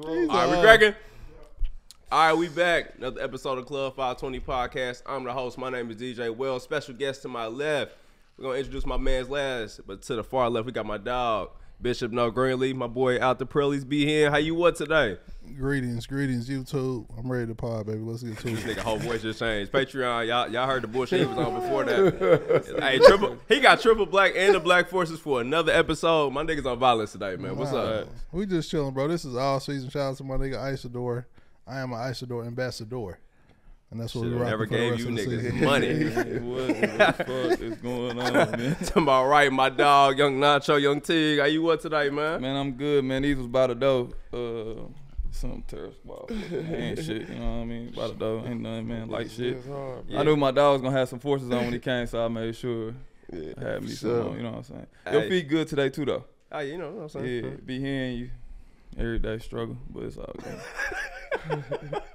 All right, we cracking. All right, we back. Another episode of Club 520 Podcast. I'm the host. My name is DJ Wells. Special guest to my left. We're gonna introduce my man's last, but to the far left, we got my dog, Bishop No Greenleaf, my boy out the Prellies. Be here. How you what today? Greetings, greetings, YouTube. I'm ready to pod, baby. Let's get to This it. nigga whole voice just changed. Patreon, y'all, y'all heard the bullshit he was on before that. hey, triple, he got triple black and the black forces for another episode. My niggas on violence today, man. What's up? We just chilling, bro. This is all season. Shout out to my nigga Isador. I am an Isador ambassador, and that's what Should've we never rocking the gave rest you of the niggas season. money. what the fuck is going on, man? Talking about right, my dog, young Nacho, young Tig. How you what tonight, man? Man, I'm good, man. These was by the dough. Uh, some terrible ain't shit. You know what I mean? By the dough, ain't nothing, man. Like shit. Yeah. I knew my dog was gonna have some forces on when he came, so I made sure Yeah, I had me for some. sure. You know what I'm saying? Hey. Your feet good today too, though. Oh, you know what I'm saying? Yeah, saying? be hearing you every day struggle, but it's all good.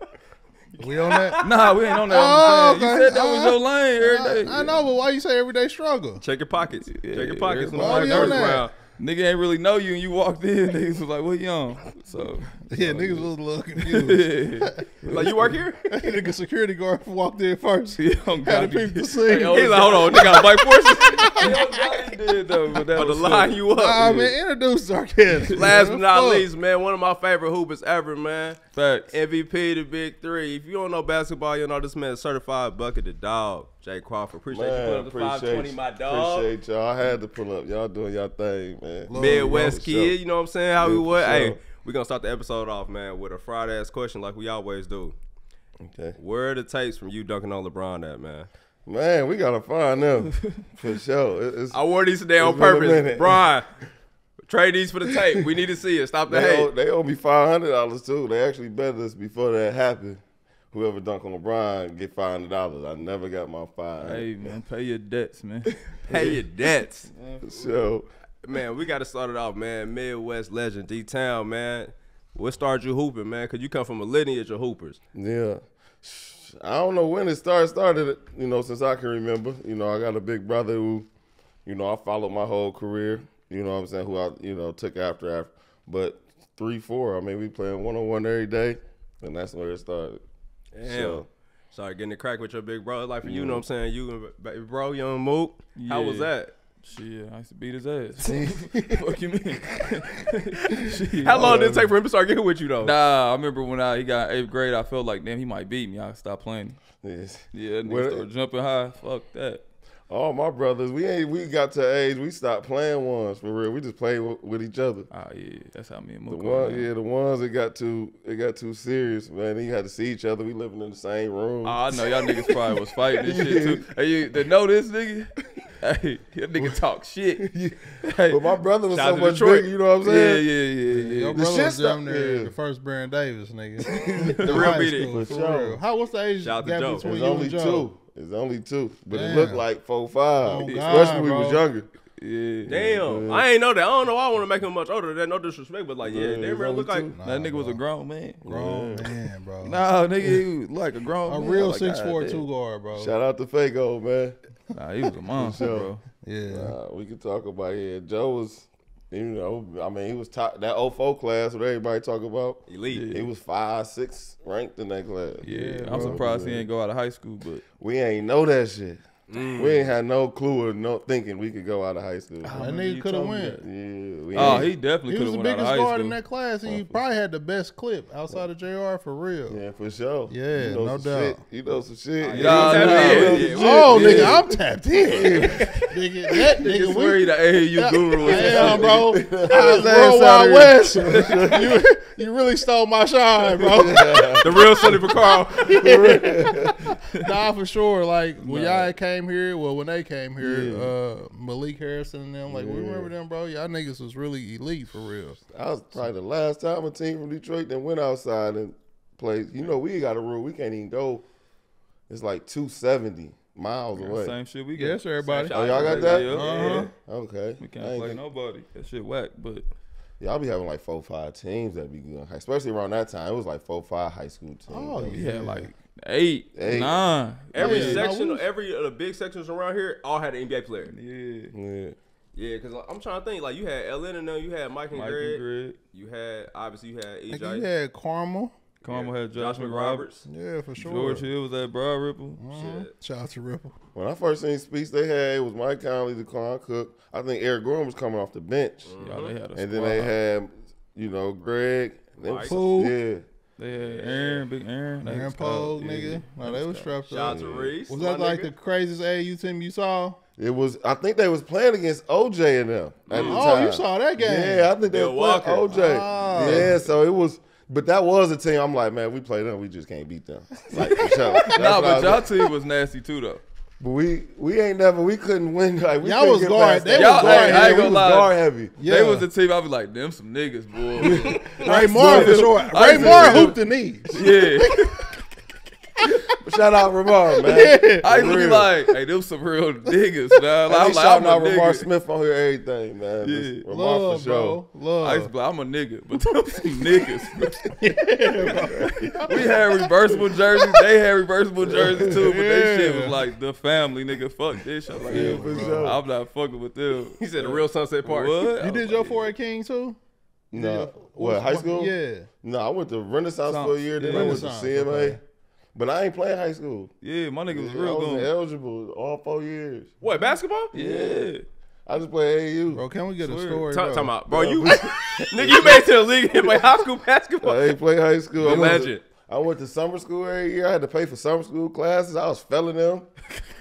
We on that? nah, we ain't on that. Oh, okay. You said that was uh-huh. your lane every uh-huh. day. I, I know, but why you say everyday struggle? Check your pockets. Check your pockets. Why the we on nurse that? Around. Nigga ain't really know you, and you walked in. Niggas was like, "What you on?" So Yeah, niggas was a little confused. yeah, Like, you work here? nigga security guard walked in first. yeah, I'm Had to glad the scene. Hey, oh, He's like, hold on, they got black forces. I'm glad you did though, but that On the was line you up. Nah, man, introduce our kids. Last but not least, man, one of my favorite hoopers ever, man. Facts. MVP, the big three. If you don't know basketball, you know this man is certified bucket the dog. Jay Crawford. Appreciate you Man, putting up the 520, my dog. Appreciate y'all. I had to pull up. Y'all doing y'all thing, man. Love Midwest kid, sure. you know what I'm saying? How Yeah, we for what? Hey, sure. we gonna start the episode off, man, with a fried ass question like we always do. Okay. Where are the tapes from you dunking on LeBron at, man? Man, we gotta find them for sure. It's, I wore these today on It's been a purpose. Brian, trade these for the tape. We need to see it. Stop the they, owe, hate. they owe me five hundred dollars too. They actually bet us before that happened. Whoever dunk on LeBron get five hundred dollars. I never got my five. Hey man, pay your debts, man. Pay your debts. So Man, we got to start it off, man. Midwest legend, D Town, man. What started you hooping, man? Because you come from a lineage of hoopers. yeah. I don't know when it started. Started, you know, since I can remember. You know, I got a big brother who, you know, I followed my whole career. You know what I'm saying? Who I, you know, took after after. But three, four. I mean, we playing one on one every day, and that's where it started. Damn. So- Sorry, getting the crack with your big brother. Like for you, know mm-hmm. what I'm saying? You and bro, young Mook. How was that? Shit, I used to beat his ass. Fuck you mean? Shit. How long did it take um, for him to start getting with you though? Nah, I remember when I he got eighth grade, I felt like damn he might beat me. I stopped playing. Yes. Yeah, Well, nigga started jumping high. Fuck that. All my brothers, we ain't we got to age we stopped playing ones for real. We just played with, with each other. Ah yeah, that's how me and The Mook. one, yeah, the ones that got too it got too serious, man. You had to see each other. We living in the same room. Oh, I know y'all niggas probably was fighting and shit too. Hey, you they know this nigga? Hey, that nigga talk shit. Hey, but my brother was Shout so out much Detroit. bigger. You know what I'm saying? yeah, yeah, yeah. Your The brother shit was down there, yeah. the first Baron Davis, nigga. The In real high beat it. For for sure. real. How what's the age Shout out gap between you only and Joe? two. It's only two, but Damn. it looked like four five, Oh, God, especially when we was younger. Yeah. Damn, Yeah. I ain't know that. I don't know. why I want to make him much older than that. No disrespect, but like, yeah, Yeah, they really look like. two. That nigga Nah, was a grown man. Grown man, bro. Nah, nigga, he was like a grown a man. real Like, six four two guard, bro. Shout out to Fago, man. Nah, he was a monster, sure. bro. Yeah. Uh, we could talk about yeah. Joe was, you know, I mean, he was top that 04 class what everybody talk about. Elite. He was five, six ranked in that class. Yeah, Yeah, I'm bro. surprised he ain't go out of high school, but We ain't know that shit. Mm. We ain't had no clue or no thinking we could go out of high school. That remember nigga could have told went. Yeah, we oh, he definitely He could was have the went out of biggest guard in that class, and he probably had the best clip outside of JR for real. yeah, for sure. Yeah, You know no some doubt. shit. You know some shit. Yeah, Nah, he was nah, tapped in. yeah, Yeah, Oh, Yeah. nigga, I'm tapped in. Nigga, that Nigga nigga, swear he we, the AAU guru. and yeah, bro. his I ass World out Wide here. West. you, you really stole my shine, bro. the real Sonny Carl. nah, for sure. Like when y'all came here, well, when they came here, uh, Malik Harrison and them, like we remember them, bro. Y'all niggas was really elite for real. I was probably the last time a team from Detroit that went outside and played. You know, we got a rule. We can't even go. It's like 270 miles away. Same shit we got. Yes, everybody. Oh, y'all got that? Yeah, Uh-huh. yeah. Okay. We can't ain't play get- nobody. That shit whack, but Y'all be having like four, five teams that be good, especially around that time. It was like four, five high school teams. Oh, we yeah. like eight, Eight. nine. Every Yeah, section, every of the big sections around here, all had an NBA player. Yeah. Yeah. Yeah, because I'm trying to think. Like you had Ellen and them, you had Mike and Mike Greg, and Greg. you had obviously you had EJ, Nigga, you had Carmel. Carmel Yeah. had Josh, Josh McRoberts. Yeah, for sure. George Hill was at Broad Ripple. Mhm. Shit. Shout out to Ripple. When I first seen speech they had it was Mike Conley, Daequan Cook. I think Eric Gordon was coming off the bench, Y'all, they had a and then they had you know Greg. Them Mike. some- Poole. Yeah, They had Aaron, Big Aaron. They Aaron was Pogue, nigga. Yeah, No, they was strapped Shout up. out to Reese. Was that like nigga. the craziest AU team you saw? it was. I think they was playing against OJ and them at the Oh, time. you saw that game? Yeah, I think they Bill were playing Walker. OJ. Ah. Yeah, so it was. But that was a team. I'm like, man, we play them. We just can't beat them. Like, for sure. That's Nah, but y'all team was nasty too, though. But we we ain't never we couldn't win. Like we Y'all was get guard- past they was Y'all, guard hey, I ain't gonna was lie. guard heavy. Yeah. They was the team. I be like, them some niggas, boy. Ray Moore for sure. Ray used to Moore hooped the knees. yeah. Shout out Ramon, man. I used to be like, hey, them some real niggas, dog. Like, I I'm was like, shouting I'm out a Ramar. Smith on here, everything, man. Yeah. Ramar Love, for sure. bro. I used to Love. be like, I'm a nigga, but them some niggas. we had reversible jerseys. They had reversible jerseys too, but they shit was like the family, nigga. Fuck this shit. I'm like, Yeah, yeah, for bro. sure. I'm not fucking with them. He said the real Sunset Park. What? You did your 4 King too? No, what high school? Yeah. No, I went to Renaissance for a year, then Yeah. I went to CMA. okay. But I ain't playing high school. Yeah, my nigga was Yeah, I real wasn't good. eligible all four years. What basketball? Yeah. I just play AU. Bro, can we get a story? Talk, bro? talking about, bro, you nigga, you made it to the league and play high school basketball. I ain't play high school. I went to- I went to summer school every year. I had to pay for summer school classes. I was failing them.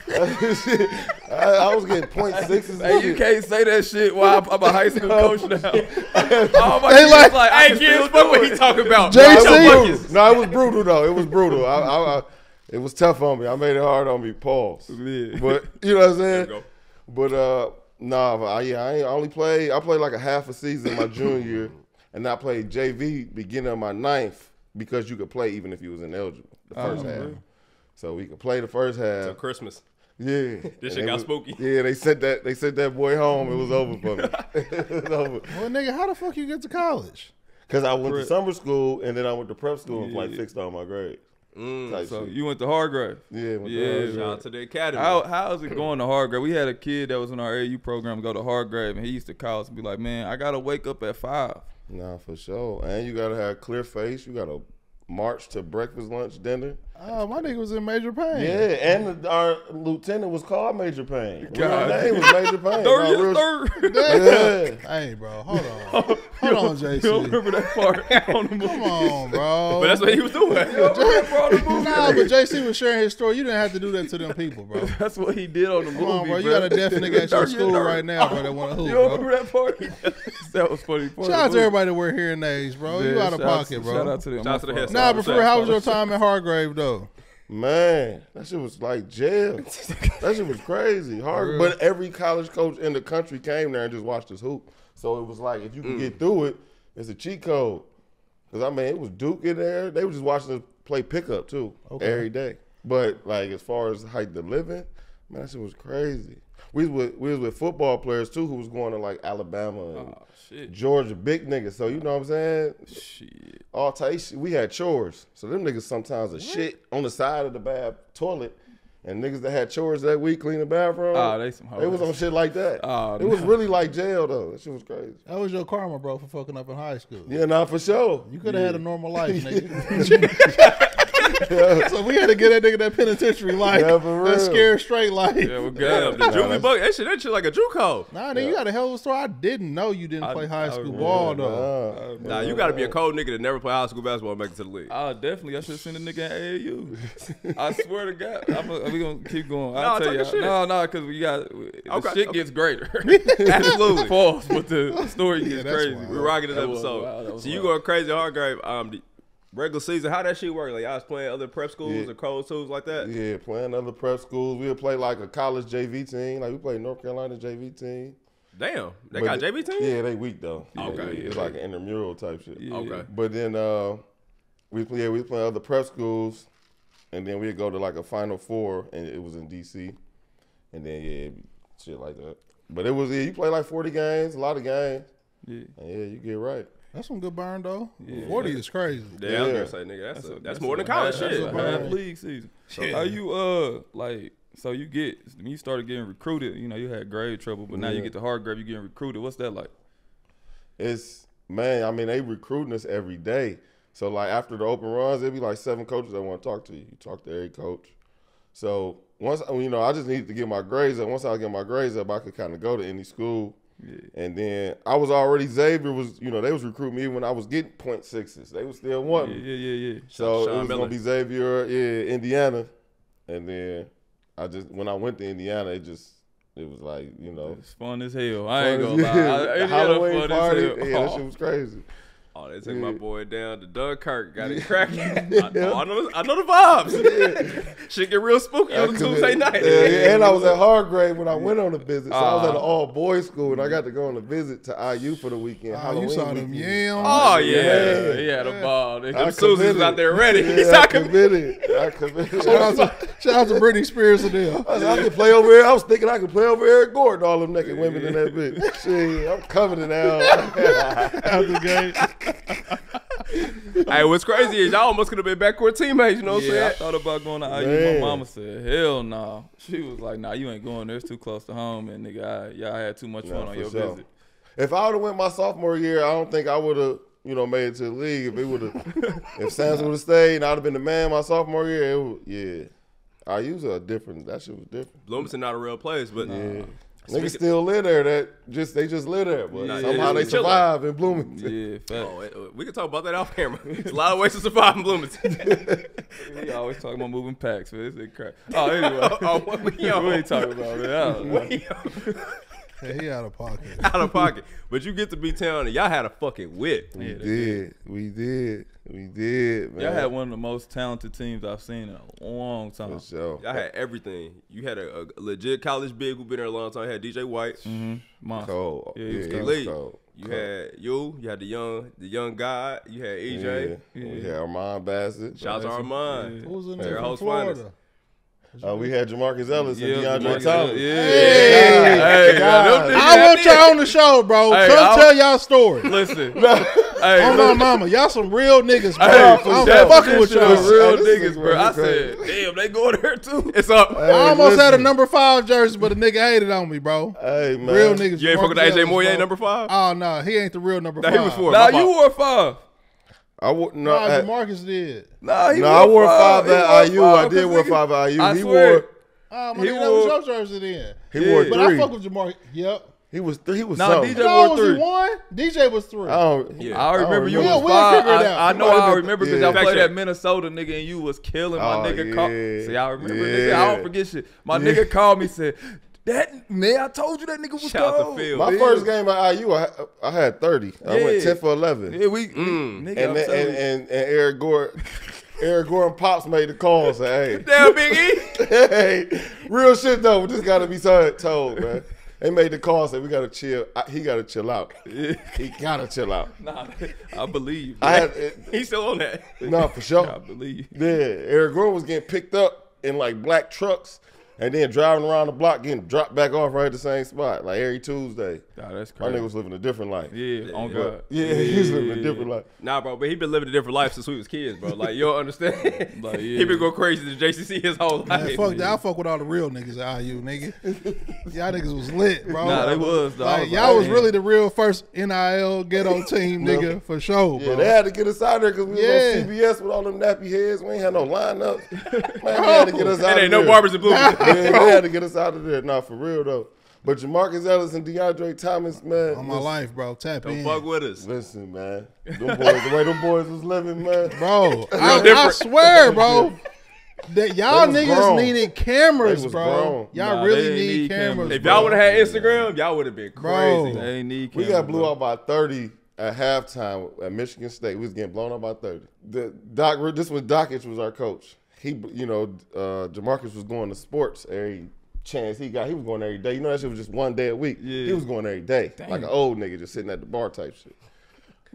I, I was getting point sixes. Hey, you can't say that shit while I'm, I'm a high school coach now. oh my They kids like- like, I Hey, kids, still fuck do what it. he talking about. JC. No, no, it was brutal though. It was brutal. I, I, I, it was tough on me. I made it hard on me. Pause. Yeah. But you know what I'm saying. But uh, nah, but I, yeah, I, ain't, I only played. I played like a half a season my junior year, and I played JV beginning of my ninth because you could play even if you was ineligible the first Oh, half. really? So we could play the first half. Till Christmas. Yeah, This shit got was- spooky. Yeah, they sent that. They sent that boy home. It was over for me. it was over Well, nigga, how the fuck you get to college? because I went Prep. to summer school and then I went to prep school and like fixed all my grades. Mm, Type So shit. you went to Hargrave. yeah, went to Yeah, Shout out to the academy. How how's it going to Hargrave? We had a kid that was in our AU program go to Hargrave, and he used to call us and be like, "Man, I gotta wake up at five. Nah, for sure. And you gotta have a clear face. You gotta march to breakfast, lunch, dinner. Oh, my nigga was in major pain. Yeah, and the, our lieutenant was called Major Pain. God. Real name was Major Pain. Third, No, real- third. Yeah. Hey, bro, hold on. hold on, JC. You don't remember that part on the movie? Come on, bro. but that's what he was doing. You don't remember that part on the movie? Nah, but JC was sharing his story. You didn't have to do that to them people, bro. That's what he did on the movie. Come on, bro. You got a deaf nigga at your school third. right now, bro, that want to hoop, You don't bro. remember that part? that was funny. part of Shout out to everybody that wear hearing aids, bro. you out of shout out pocket, bro. Shout out to them. Shout out to the My head fault. Nah, but for real, how was your time at Hargrave, though? Man, that shit was like jail. that shit was crazy. Hard. But every college coach in the country came there and just watched us hoop. So it was like if you could Mm. get through it, it's a cheat code. Cause I mean, it was Duke in there. They were just watching us play pickup too Okay. every day. But like as far as like the living, man, that shit was crazy. We was with we was with football players too who was going to like Alabama and Oh. Georgia, big niggas. So you know what I'm saying? Shit. all type of shit. We had chores. So them niggas sometimes a shit on the side of the bath toilet. And niggas that had chores that week clean the bathroom. Ah, they some They was on shit like that. Oh, it was really like jail though. That shit was crazy. That was your karma, bro, for fucking up in high school. Yeah, nah, for sure. You could have had a normal life, nigga. so we had to get that nigga that penitentiary life. Yeah, for That real. scared straight life. Yeah, well, Damn, God. the juvie buck. That shit, that shit like a JUCO. Nah, nigga, you got a hell of a story. I didn't know you didn't I- play high I school really ball, didn't. though. Nah. Nah, you got to be a cold nigga that never play high school basketball and make it to the league. Oh, definitely. I should send a nigga in AAU. I swear to God. I'm a, we gonna keep going. I'll talk tell you. No, no, because we got the Okay, shit okay. gets greater. Absolutely. False, but the story gets that's crazy. wild. We rocking this episode. wild, that was so you going crazy Hargrave. Um, the regular season. How that shit work? Like I was playing other prep schools Yeah. or cold schools like that. Yeah, playing other prep schools. We'll play like a college JV team. Like we played North Carolina JV team. Damn, they But got JV team. Yeah, they weak though. Yeah, Okay, yeah, it's like an intramural type shit. Yeah. Okay. But then uh, we play, yeah, we play other prep schools, and then we'd go to like a Final Four, and it was in DC, and then yeah, shit like that. But it was yeah, you play like forty games, a lot of games, Yeah. and yeah, you get right. That's some good burn, though. Yeah. 40 is crazy. Yeah, I was gonna say, nigga, that's, a, that's, a- more than college half- shit. That's a man. half league season. Are you uh like So you get when you started getting recruited, you know, you had grade trouble, but now you get the Hargrave, you getting recruited. What's that like? It's man, I mean, they recruiting us every day. So like after the open runs, it'd be like seven coaches that want to talk to you. You talk to every coach. So once you know, I just needed to get my grades up. Once I get my grades up, I could kind of go to any school. And then I was already Xavier was you know they was recruiting me when I was getting point sixes. They was still Yeah, wanting me. yeah, yeah, yeah. So Sean it was Miller. gonna be Xavier, yeah, Indiana, and then I just when I went to Indiana, it just it was like you know. It's fun as hell. I ain't gonna lie. yeah, Indiana Halloween fun as party, hell. yeah, that shit was crazy. Oh, they took my boy down to Dunkirk. Got it cracking. I, oh, I know, I know the vibes. Shit get real spooky I on couldn't- Tuesday night. Yeah, yeah, and I was at Hargrave when I went on a visit. So I was at an Ah. all boys school and I got to go on a visit to IU for the weekend. Oh, Halloween you saw them weekend. yams. Oh yeah, Yeah. He had a ball. nigga. I them Susans was committed. out there ready. Yeah, He's I talking. committed. I committed. Shout out to, shout out to Britney Spears and them. I, said, I could play over here. I was thinking I could play over Eric Gordon, all them naked women in that bitch. Shit, I'm coming it out. After the game. Hey, what's crazy is y'all almost could have been backcourt teammates. You know what I'm Yeah, I thought about going to IU. Man. My mama said, "Hell no." She was like, "Nah, you ain't going there. It's too close to home." And nigga, I, y'all had too much Nah, fun on your sure. visit. if I would have went my sophomore year, I don't think I would have, you know, made it to the league. If it would have, if Sampson would have stayed and I'd have been the man my sophomore year, it would, yeah. I use a different. That shit was different. Bloomington not a real place, but Yeah. Niggas still live there. That just they just live there, but Yeah, somehow yeah, they it's chilling. survive in Bloomington. Yeah, fact. Oh, we can talk about that off camera. There's a lot of ways to survive in Bloomington. We always talking about moving packs, but it's a crap. Oh, anyway. oh, what we we ain't talking about it. I don't know. We on. Yeah, he out of pocket. out of pocket. But you get to be town and y'all had a fucking whip. We did, we did, we did, man. Y'all had one of the most talented teams I've seen in a long time. for sure. Y'all had everything. You had a, a legit college big who been there a long time. You had DJ White, Mm-hmm. Monster. Cold. Yeah, Yeah, he was he cold. was cold. You had you. You had the young, the young guy. You had EJ. Yeah. We had Armon Bassett. Shout out to Armon. Who was in They're there from host Florida? Uh, we had Jamarcus Ellis Yeah, and DeAndre Jamarcus Thomas. Ellis. Yeah. Hey, Hey, God. them I want y'all on the show, bro. Hey, Come I- tell y'all story. Listen. hey, On my look, mama, y'all some real niggas, bro. Hey, I'm that fucking with y'all. real Hey, niggas, bro. I said, damn, they going there too. It's up. Hey, I almost had a number five jersey, but a nigga hated on me, bro. Hey, man. Real niggas. You ain't fucking with Marcus AJ Ellis, Moyer bro. number five. Oh no, he ain't the real number Nah, five. he was four. Nah, you fault. wore five. I wouldn't know. Nah, I, Demarcus did. Nah, he no, wore I wore five. five at He IU. wore I five, did 'cause wear nigga- five at IU. I he swear. wore Oh, my He nigga, that was wore- your jersey then. he Yeah. wore But I fuck with Jamarcus. Yep. He was three. He was Nah. DJ No, wore was he one? DJ was three. I don't. Yeah. I remember you remember. was We'll- we'll five. I. I know I remember because yeah. y'all played check. at Minnesota, nigga, and you was killing my Oh, nigga. Call. yeah. See, I remember, Yeah. nigga. I don't forget shit. My Yeah. nigga called me said, "That man, I told you that nigga was Shout out to cold." Phil. My Yeah. first game at IU, I, had- I had thirty. I Yeah. went ten for eleven. Yeah, we, we Mm. nigga, and, I'm then, telling and, and and Eric Gordon, Eric Gordon pops made the call. Say, Damn, Big E. hey, hey, real shit though. But this got to be told, told, man. They made the call. and Said we got to chill. I, he got to chill out. He got to chill out. Nah, I believe. I had it, He's still on that. no for sure. I believe. Yeah, Eric Gordon was getting picked up in like black trucks and then driving around the block, getting dropped back off right at the same spot, like every Tuesday. Nah, that's crazy. My nigga was living a different life. yeah, on Yeah. God. Yeah, he was living a different life. Nah, bro, but he been living a different life since we was kids, bro. Like you don't understand. Like, He yeah. been going crazy to JCC his whole life. Man, fuck that. I fuck with all the real niggas at IU, nigga. y'all niggas was lit, bro. Nah, they was. Though. Like, was y'all like, was man. really the real first NIL ghetto team, nigga, for sure, Yeah, bro. they had to get us out there because we Yeah. was on CBS with all them nappy heads. We ain't had no lineups. Man, they had to get us out And of ain't no barbers and Bloomington. Yeah, they had to get us out of there. Nah, for real though. But Jamarcus Ellis and DeAndre Thomas, man. On my listen, life, bro. Tap Don't in. fuck with us. Listen, man. Them boys, the way them boys was living, man. Bro, I, I swear, bro. That y'all niggas grown. needed cameras, bro. grown. Y'all Nah, really they need, need cameras. cameras. If bro. y'all would have had Instagram, y'all would have been Bro. crazy. They ain't need We got blew bro. out by 30 at halftime at Michigan State. We was getting blown out by 30. The Doc, this was Dakich was our coach. He, you know, uh, Jamarcus was going to sports every chance he got. He was going every day. You know that shit was just one day a week. Yeah. He was going every day, like an old nigga just sitting at the bar type shit.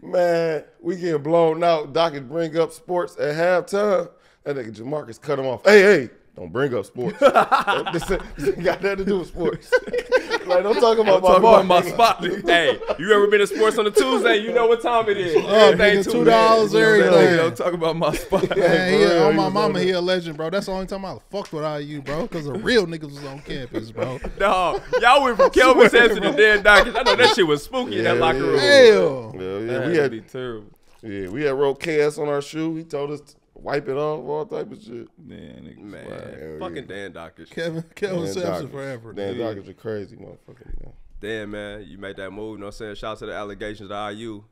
Man, we getting blown out. Dakich bring up sports at halftime. That nigga Jamarcus cut him off. Hey, hey, don't bring up sports. this, ain't got nothing to do with sports. like don't talk about my Talk bar. about my nigga. spot. hey, you ever been to sports on a Tuesday? You know what time it is. Oh, Everything nigga, two dollars man. every Like, don't talk about my spot. Man, he, for real, on my mama, he a legend, bro. That's the only time I fucked with IU, bro, because the real niggas was on campus, bro. No, y'all went from Kelvin Sampson to Dan Dakich. I know that shit was spooky in that locker room. Hell. Yeah, yeah, That we had to be terrible. yeah, we had wrote KS on our shoe. He told us to wipe it off, all type of shit. Man, niggas Man, wild. Fucking yeah. Dan Dakich. Kevin, Kevin Dan Sampson Dakich. forever. Dan dude. Dakich a crazy motherfucker. Man. Damn, man, you made that move. You know what I'm saying? Shout out to the allegations of IU.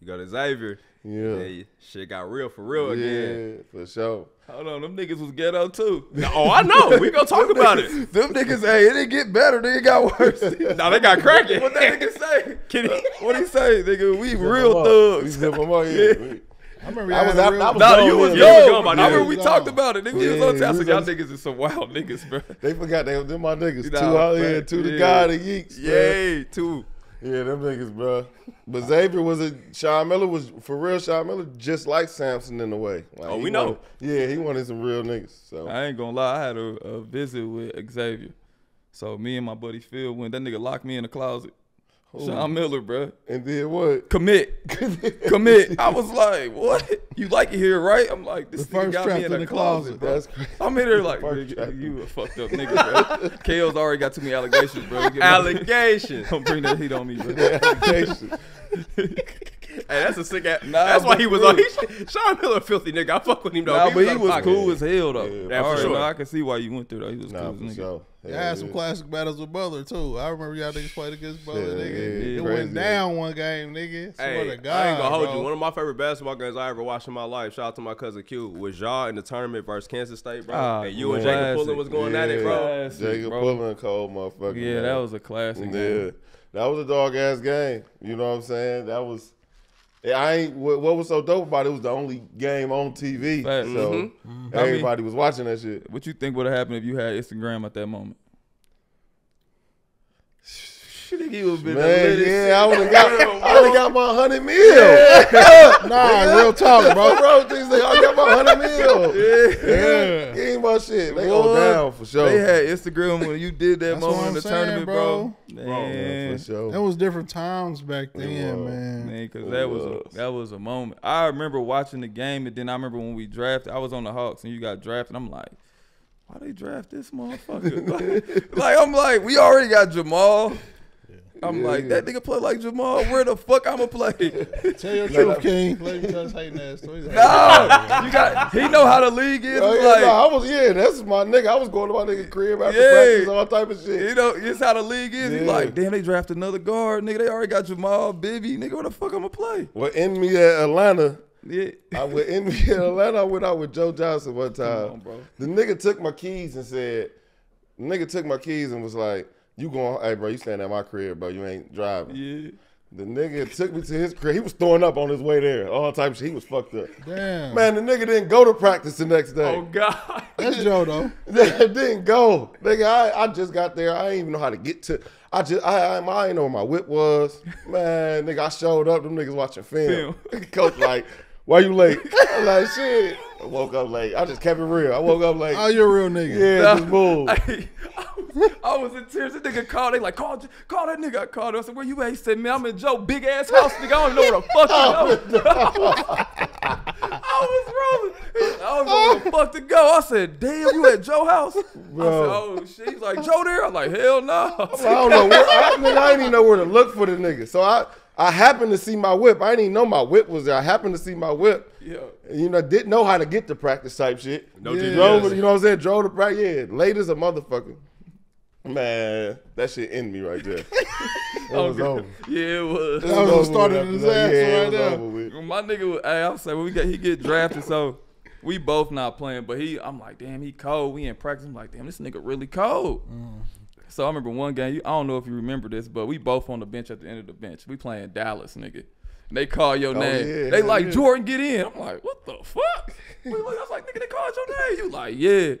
You go to Xavier. Yeah. Yeah, shit got real for real again. Yeah, for sure. Hold on, them niggas was ghetto too. Oh, I know. We gonna talk about it. them niggas, hey, it didn't get better. Nigga got worse. No, they got cracking. what that nigga say? Kidding. What he say, nigga? We real We thugs. zip 'em up, yeah. I remember I was had a real- I was Nah, you was. Yeah, we young. gone I remember we talked about it. Nigga, we was Yeah, on top. we y'all niggas is some wild niggas, bro. They forgot they them my niggas. Nah, two out here, fact, two the yeah. guy, the Yeeks. Yay, too. Yeah, them niggas, bro. But Xavier was a Sean Miller was for real. Sean Miller just like Sampson in a way. Like, Oh, we know. wanted- yeah, he wanted some real niggas. So I ain't gonna lie, I had a, a visit with Xavier. So me and my buddy Phil went. That nigga locked me in the closet. Sean Miller, bro. and then what? Commit, commit. I was like, what? You like it here, right? I'm like, this The first got trap me in, in the the closet, closet. bro. That's crazy. I'm in there like, First nigga, you a fucked up nigga, bro. KO's already got too many allegations, bro. Allegations. Don't bring that heat on me, bro. Allegation. Hey, that's a sick ass. Nah, that's why he was for on. real. He, Sean Miller, filthy nigga. I fuck with him though. Nah, but he was pocket. cool as hell though. Yeah, Yeah, for Alright, sure. nah, I can see why you went through that. He was Nah, cool as nigga. sure. Y'all Hell had some classic battles with Butler too. I remember y'all niggas played against Butler, Yeah, nigga. yeah, it crazy. went down one game, nigga. Swear Hey, to God, I ain't gonna hold bro. you. One of my favorite basketball games I ever watched in my life. Shout out to my cousin Q. Was y'all in the tournament versus Kansas State, bro? Ah, and you and man. Jacob Classic. Pullen was going at it, Yeah. bro. Classic, Jacob bro. Pullen, cold motherfucker. Yeah, man. that was a classic. Yeah, game. that was a dog ass game. You know what I'm saying? That was. I ain't. What, was so dope about it, it was the only game on TV, so Mm-hmm. everybody was watching that shit. What you think would have happened if you had Instagram at that moment? You think he would have been the Man, latest yeah, I would have got. in the world, I would have got my hundred mil. Nah, real talk, bro. bro, things like, I got my hundred mil. Yeah. Give me my shit. They Boy, go down for sure. They had Instagram when you did that That's moment in the saying, tournament, bro. bro. Yeah, Man, for sure. That was different times back then, was. man. man, because that was was. a, that was a moment. I remember watching the game, and then I remember when we drafted. I was on the Hawks, and you got drafted. I'm like, why they draft this motherfucker? like, like, I'm like, we already got Jamal. I'm Yeah, like, yeah. that nigga play like Jamal. Where the fuck I'ma play? Tell your truth. King. Let me touch hating ass. He's a you got. He know how the league is. Oh, It's yeah, like, no, I was yeah, that's my nigga. I was going to my nigga crib after Yeah. practice, all type of shit. You know, it's how the league is. He's Yeah. like, damn, they draft another guard, nigga. They already got Jamal, Bibby, nigga. Where the fuck I'ma play? Well, in me at Atlanta, Yeah. I went in me at Atlanta. I went out with Joe Johnson one time. on, bro. The nigga took my keys and said, the nigga took my keys and was like, "You going? Hey, bro, you staying at my crib, bro? You ain't driving." Yeah. The nigga took me to his crib. He was throwing up on his way there. All type of shit. He was fucked up. Damn. Man, the nigga didn't go to practice the next day. Oh God. That's Joe, though. didn't go. Nigga, I, I just got there. I didn't even know how to get to. I just I I, I ain't know where my whip was. Man, nigga, I showed up. Them niggas watching film. Coach like, why you late? I'm like, shit. I woke up late. I just kept it real. I woke up late. Oh, you're a real nigga. yeah, just move. Hey, I, was, I was in tears. The nigga called. They like, call, call that nigga. I called him. I said, where you at? He said, man, I'm in Joe big ass house, nigga. I don't know where the fuck to go. Oh, I was rolling. I don't know where the fuck to go. I said, damn, you at Joe house? I said, Bro. oh shit. He's like, Joe there? I'm like, hell no. I don't know where. I, nigga, I didn't even know where to look for the nigga. So I I happened to see my whip. I didn't even know my whip was there. I happened to see my whip. Yeah. You know, didn't know how to get to practice type shit. No yeah. Drove, you know what I'm saying? Drove to practice. Yeah, late as a motherfucker. Man, that shit in me right there. It was over. Yeah, it was. That was over what started his ass Yeah, right it was there. My nigga, was- hey, I'm saying when we got he get drafted, so we both not playing. But he, I'm like, damn, he cold. We in practice. I'm like, damn, this nigga really cold. Mm. So I remember one game. You, I don't know if you remember this, but we both on the bench at the end of the bench. We playing Dallas, nigga. And they call your Oh, name. yeah, they like yeah. Jordan, get in. I'm like, what the fuck? I was like, nigga, they called your name. You like, yeah.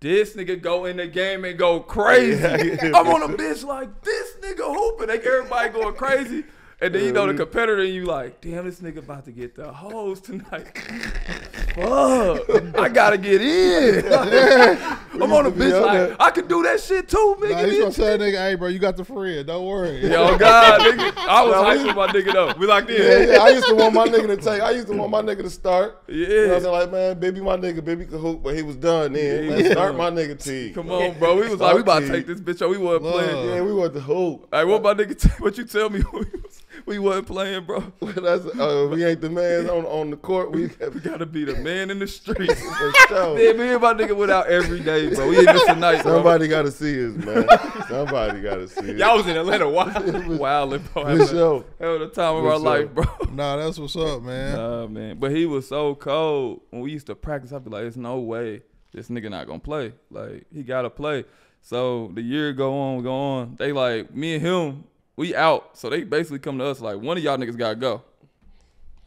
This nigga go in the game and go crazy. I'm on a bench like this nigga hooping. Like everybody going crazy. And then you know the competitor, and you like, damn, this nigga about to get the hose tonight. Fuck, I gotta get in. I'm on a used to be bitch on like. I can do that shit too, nigga. Nah, he's gonna tell nigga, hey, bro, you got the friend. Don't worry. Yo, God, nigga, I was hyped with my nigga though. We locked in. Yeah, yeah, I used to want my nigga to take. I used to want my nigga to start. Yeah. You know what I'm saying? Like, man, baby, my nigga, baby could hoop, but he was done then. Yeah, start my nigga T. Come on, bro. We was like, we about to take this bitch on. We wasn't Love. playing. Yeah, we want the hoop. Hey, what my nigga? T- what you tell me? we, was, we wasn't playing, bro. That's uh, we ain't the man on on the court. We We gotta be the man in the streets. for sure. Man, me and my nigga went out every day, bro. We ain't miss a bro. Somebody got to see us, man. Somebody got to see us. Y'all was in Atlanta. Wildin', bro. Having sure. Hell, the time of our life, bro. Nah, that's what's up, man. Nah, man. But he was so cold. When we used to practice, I'd be like, there's no way this nigga not gonna play. Like, he gotta play. So the year go on, go on. They like, me and him, we out. So they basically come to us like, one of y'all niggas gotta go.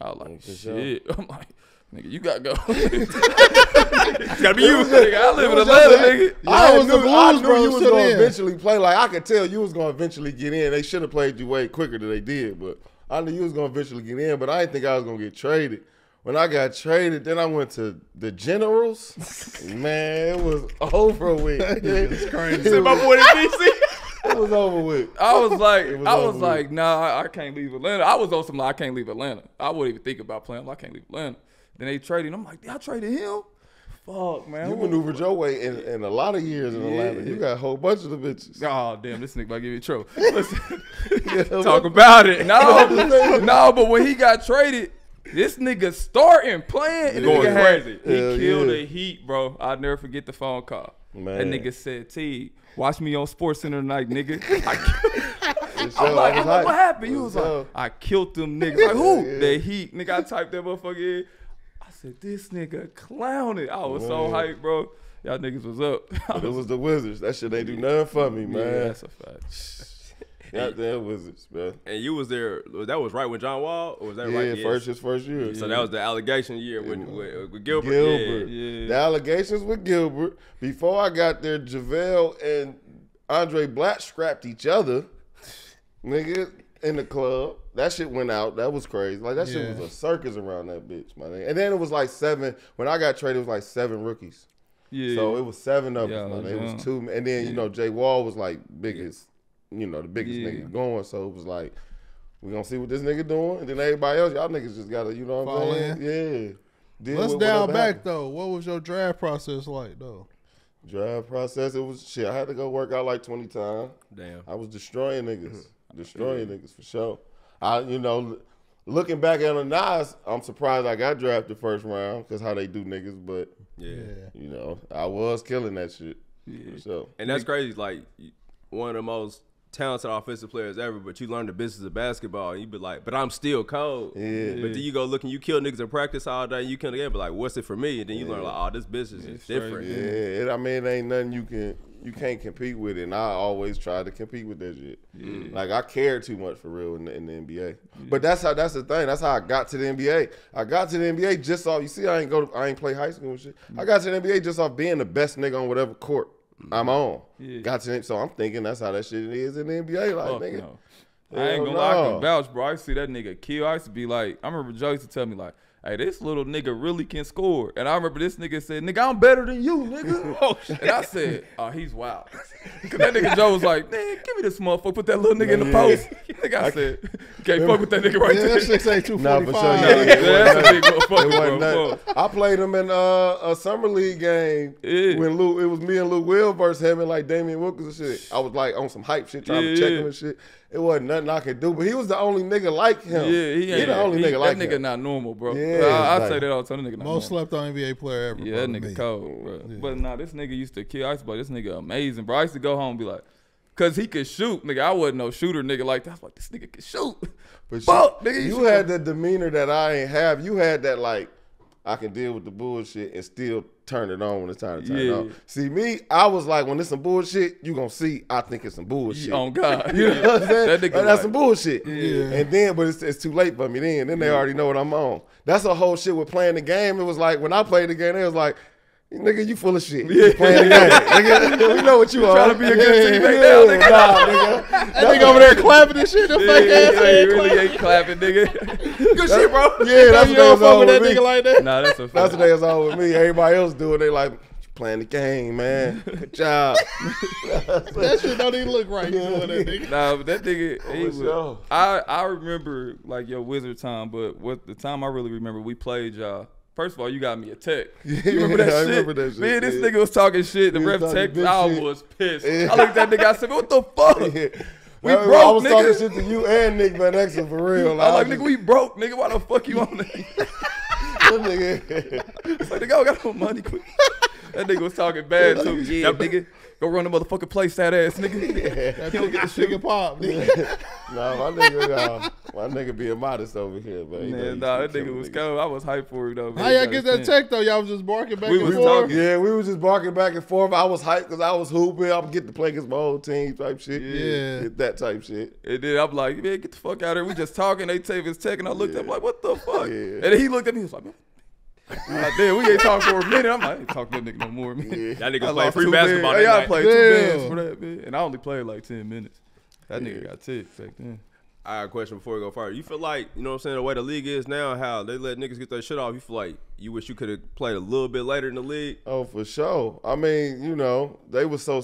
I was like, shit. I'm like, nigga, you gotta go. It's gotta be you. nigga, I live in Atlanta, nigga. I, was knew, the I Blues knew brothers you was to them. eventually play. Like I could tell you was going to eventually get in. They should have played you way quicker than they did, but I knew you was going to eventually get in. But I didn't think I was going to get traded. When I got traded, then I went to the Generals. Man, it was over with. It's crazy. Said my boy in DC. It was over with. I was like, was I was like, nah, I, I can't leave Atlanta. I was on some like, I can't leave Atlanta. I wouldn't even think about playing. I can't leave Atlanta. Then they traded. I'm like, I traded him. Fuck, man. You maneuvered your way in, in a lot of years in Atlanta. You got a whole bunch of the bitches. Oh damn, this nigga about to give me trouble. Listen, Yeah, Talk about it. no, no, but when he got traded, this nigga starting playing and the Going crazy. he Hell killed yeah. the heat, bro. I'll never forget the phone call. Man. That nigga said, "T, watch me on Sports Center tonight, nigga." I For sure, I'm like, I'm like, what happened? You For was like, I killed them niggas. Like, who? Yeah. The Heat. Nigga, I typed that motherfucker in. I said, this nigga clowning. I was so hyped, bro. Y'all niggas was up. But it was- was the Wizards. That shit ain't do nothing for me, man. yeah, man. that's a fact. Goddamn Wizards, man. And you was there. That was right with John Wall, or was that Yeah, right? Yes. first his first year. So that was the allegation year with, with, with Gilbert. Gilbert. Yeah. Yeah. The allegations with Gilbert. Before I got there, JaVale and Andray Blatche scrapped each other. Nigga, in the club. That shit went out. That was crazy. Like that shit Yeah. was a circus around that bitch, my nigga. And then it was like seven. When I got traded, it was like seven rookies. Yeah. So it was seven of Yeah, us. man. It was two, and then you know Jay Wall was like biggest, you know the biggest Yeah. nigga going. So it was like we gonna see what this nigga doing, and then everybody else, y'all niggas just gotta, you know what Fall I'm saying? Yeah. Deal Let's down back happens. though. What was your draft process like though? Draft process. It was shit. I had to go work out like twenty times. Damn. I was destroying niggas, destroying niggas for sure. I, you know, looking back at it now, I'm surprised I got drafted first round because how they do niggas, but Yeah. you know, I was killing that shit. Yeah. For sure. And that's crazy. Like one of the most talented offensive players ever, but you learn the business of basketball, and you be like, "But I'm still cold." Yeah. But then you go look and you kill niggas in practice all day. You kill the game, but like, what's it for me? And then you learn like, "Oh, this business is straight, different." Yeah, it, I mean, it ain't nothing you can you can't compete with it. And I always try to compete with that shit. Like I cared too much for real in the, in the NBA. But that's how that's the thing. That's how I got to the NBA. I got to the NBA just off. You see, I ain't go. To, I ain't play high school and shit. I got to the NBA just off being the best nigga on whatever court I'm on. Yeah. Got to the, so I'm thinking that's how that shit is in the NBA. Like Fuck nigga. no. I ain't gonna lie, I no. can vouch, bro. I used to see that nigga kill. I used to be like, I remember Joe used to tell me like, "Hey, this little nigga really can score." And I remember this nigga said, "Nigga, I'm better than you, nigga." oh, shit. And I said, "Oh, he's wild." Cause that nigga Joe was like, "Man, give me this motherfucker. Put that little nigga in the Yeah. post." nigga, I said, "You can't fuck with that nigga right Yeah, there." that shit say two Nah, for sure. nah, Yeah, that's a big motherfucker, It wasn't bro. nothing. I played him in uh, a summer league game Yeah. when Lou. It was me and Lou Will versus him and like Damien Wilkins and shit. I was like on some hype shit, trying to check Yeah. him and shit. It wasn't nothing I could do, but he was the only nigga like him. Yeah, he ain't the only he- nigga like that nigga him. not normal, bro. Yeah, I, I like- say that all the time. That nigga not Most normal. slept on NBA player ever. Yeah, bro, that nigga me. cold, bro. But nah, this nigga used to kill. I used to be this nigga amazing, bro. I used to go home and be like, cause he could shoot, nigga. I wasn't no shooter, nigga. Like that. I was like, this nigga could shoot. But Fuck, you, nigga, you you should- had the demeanor that I ain't have. You had that like I can deal with the bullshit and still turn it on when it's time to turn it Yeah. on. See me, I was like, when it's some bullshit, you gonna see. I think it's some bullshit. On God, You know what I'm saying? That nigga that's like- some bullshit. Yeah. And then, but it's, it's too late for me then. Then they already know what I'm on. That's the whole shit with playing the game. It was like when I played the game, it was like, Nigga, you full of shit. You playing the game. nigga, we know what you are. Trying to be a good yeah, teammate yeah, now, Nah, nigga. That nigga over there clapping and shit. The Yeah, fake ass yeah, you really ain't clapping, nigga. Good shit, bro. Yeah, that's you what don't they was fuck with that me. nigga like that. nah, that's a fact. That's what they was on with me. Everybody else do it. They like, playing the game, man. Good job. That shit don't even look right. You doing that nigga. Nah, but that nigga, he was, sure. I I remember like your wizard time, but what the time I really remember, we played y'all. First of all, you got me a tech. You remember that I shit? remember that shit, Man, this yeah. nigga was talking shit. The He was ref talking text, big I shit. was pissed. Yeah. I looked at that nigga, I said, what the fuck? Yeah. We I, I broke, was nigga. talking shit to you and Nick Van Exel for real. I was like, just- nigga, we broke, nigga. Why the fuck you on that? that nigga. It's like, nigga, I got no money. Quick. That nigga was talking bad to me. Yeah, nigga. Go run the motherfucking place, that ass nigga. That nigga, nigga pop. Nigga. nah, my nigga, uh, my nigga being modest over here, man. You know, Man, nah, that nigga was niggas. cold. I was hyped for it though. Man. How y'all get that check though? Y'all was just barking back We and was forth. talking. Yeah, we was just barking back and forth. I was hyped because I was hooping. I'm getting to play against my whole team type shit. Yeah. that type shit. And then I'm like, man, get the fuck out of here. We just talking. They take his check, and I looked at him like, what the fuck? Yeah. And then he looked at me. He was like, man. I'm like, damn, we ain't talking for a minute. I'm like, I ain't talking to that nigga no more, man. Yeah. That nigga I play free two basketball. minutes. that Yeah, I night. played two Damn. minutes for that, man. And I only played like 10 minutes. That nigga got ticked back then. I got a question before we go further. You feel like, you know what I'm saying, the way the league is now, how they let niggas get their shit off, you feel like you wish you could have played a little bit later in the league? Oh, for sure. I mean, you know, they was so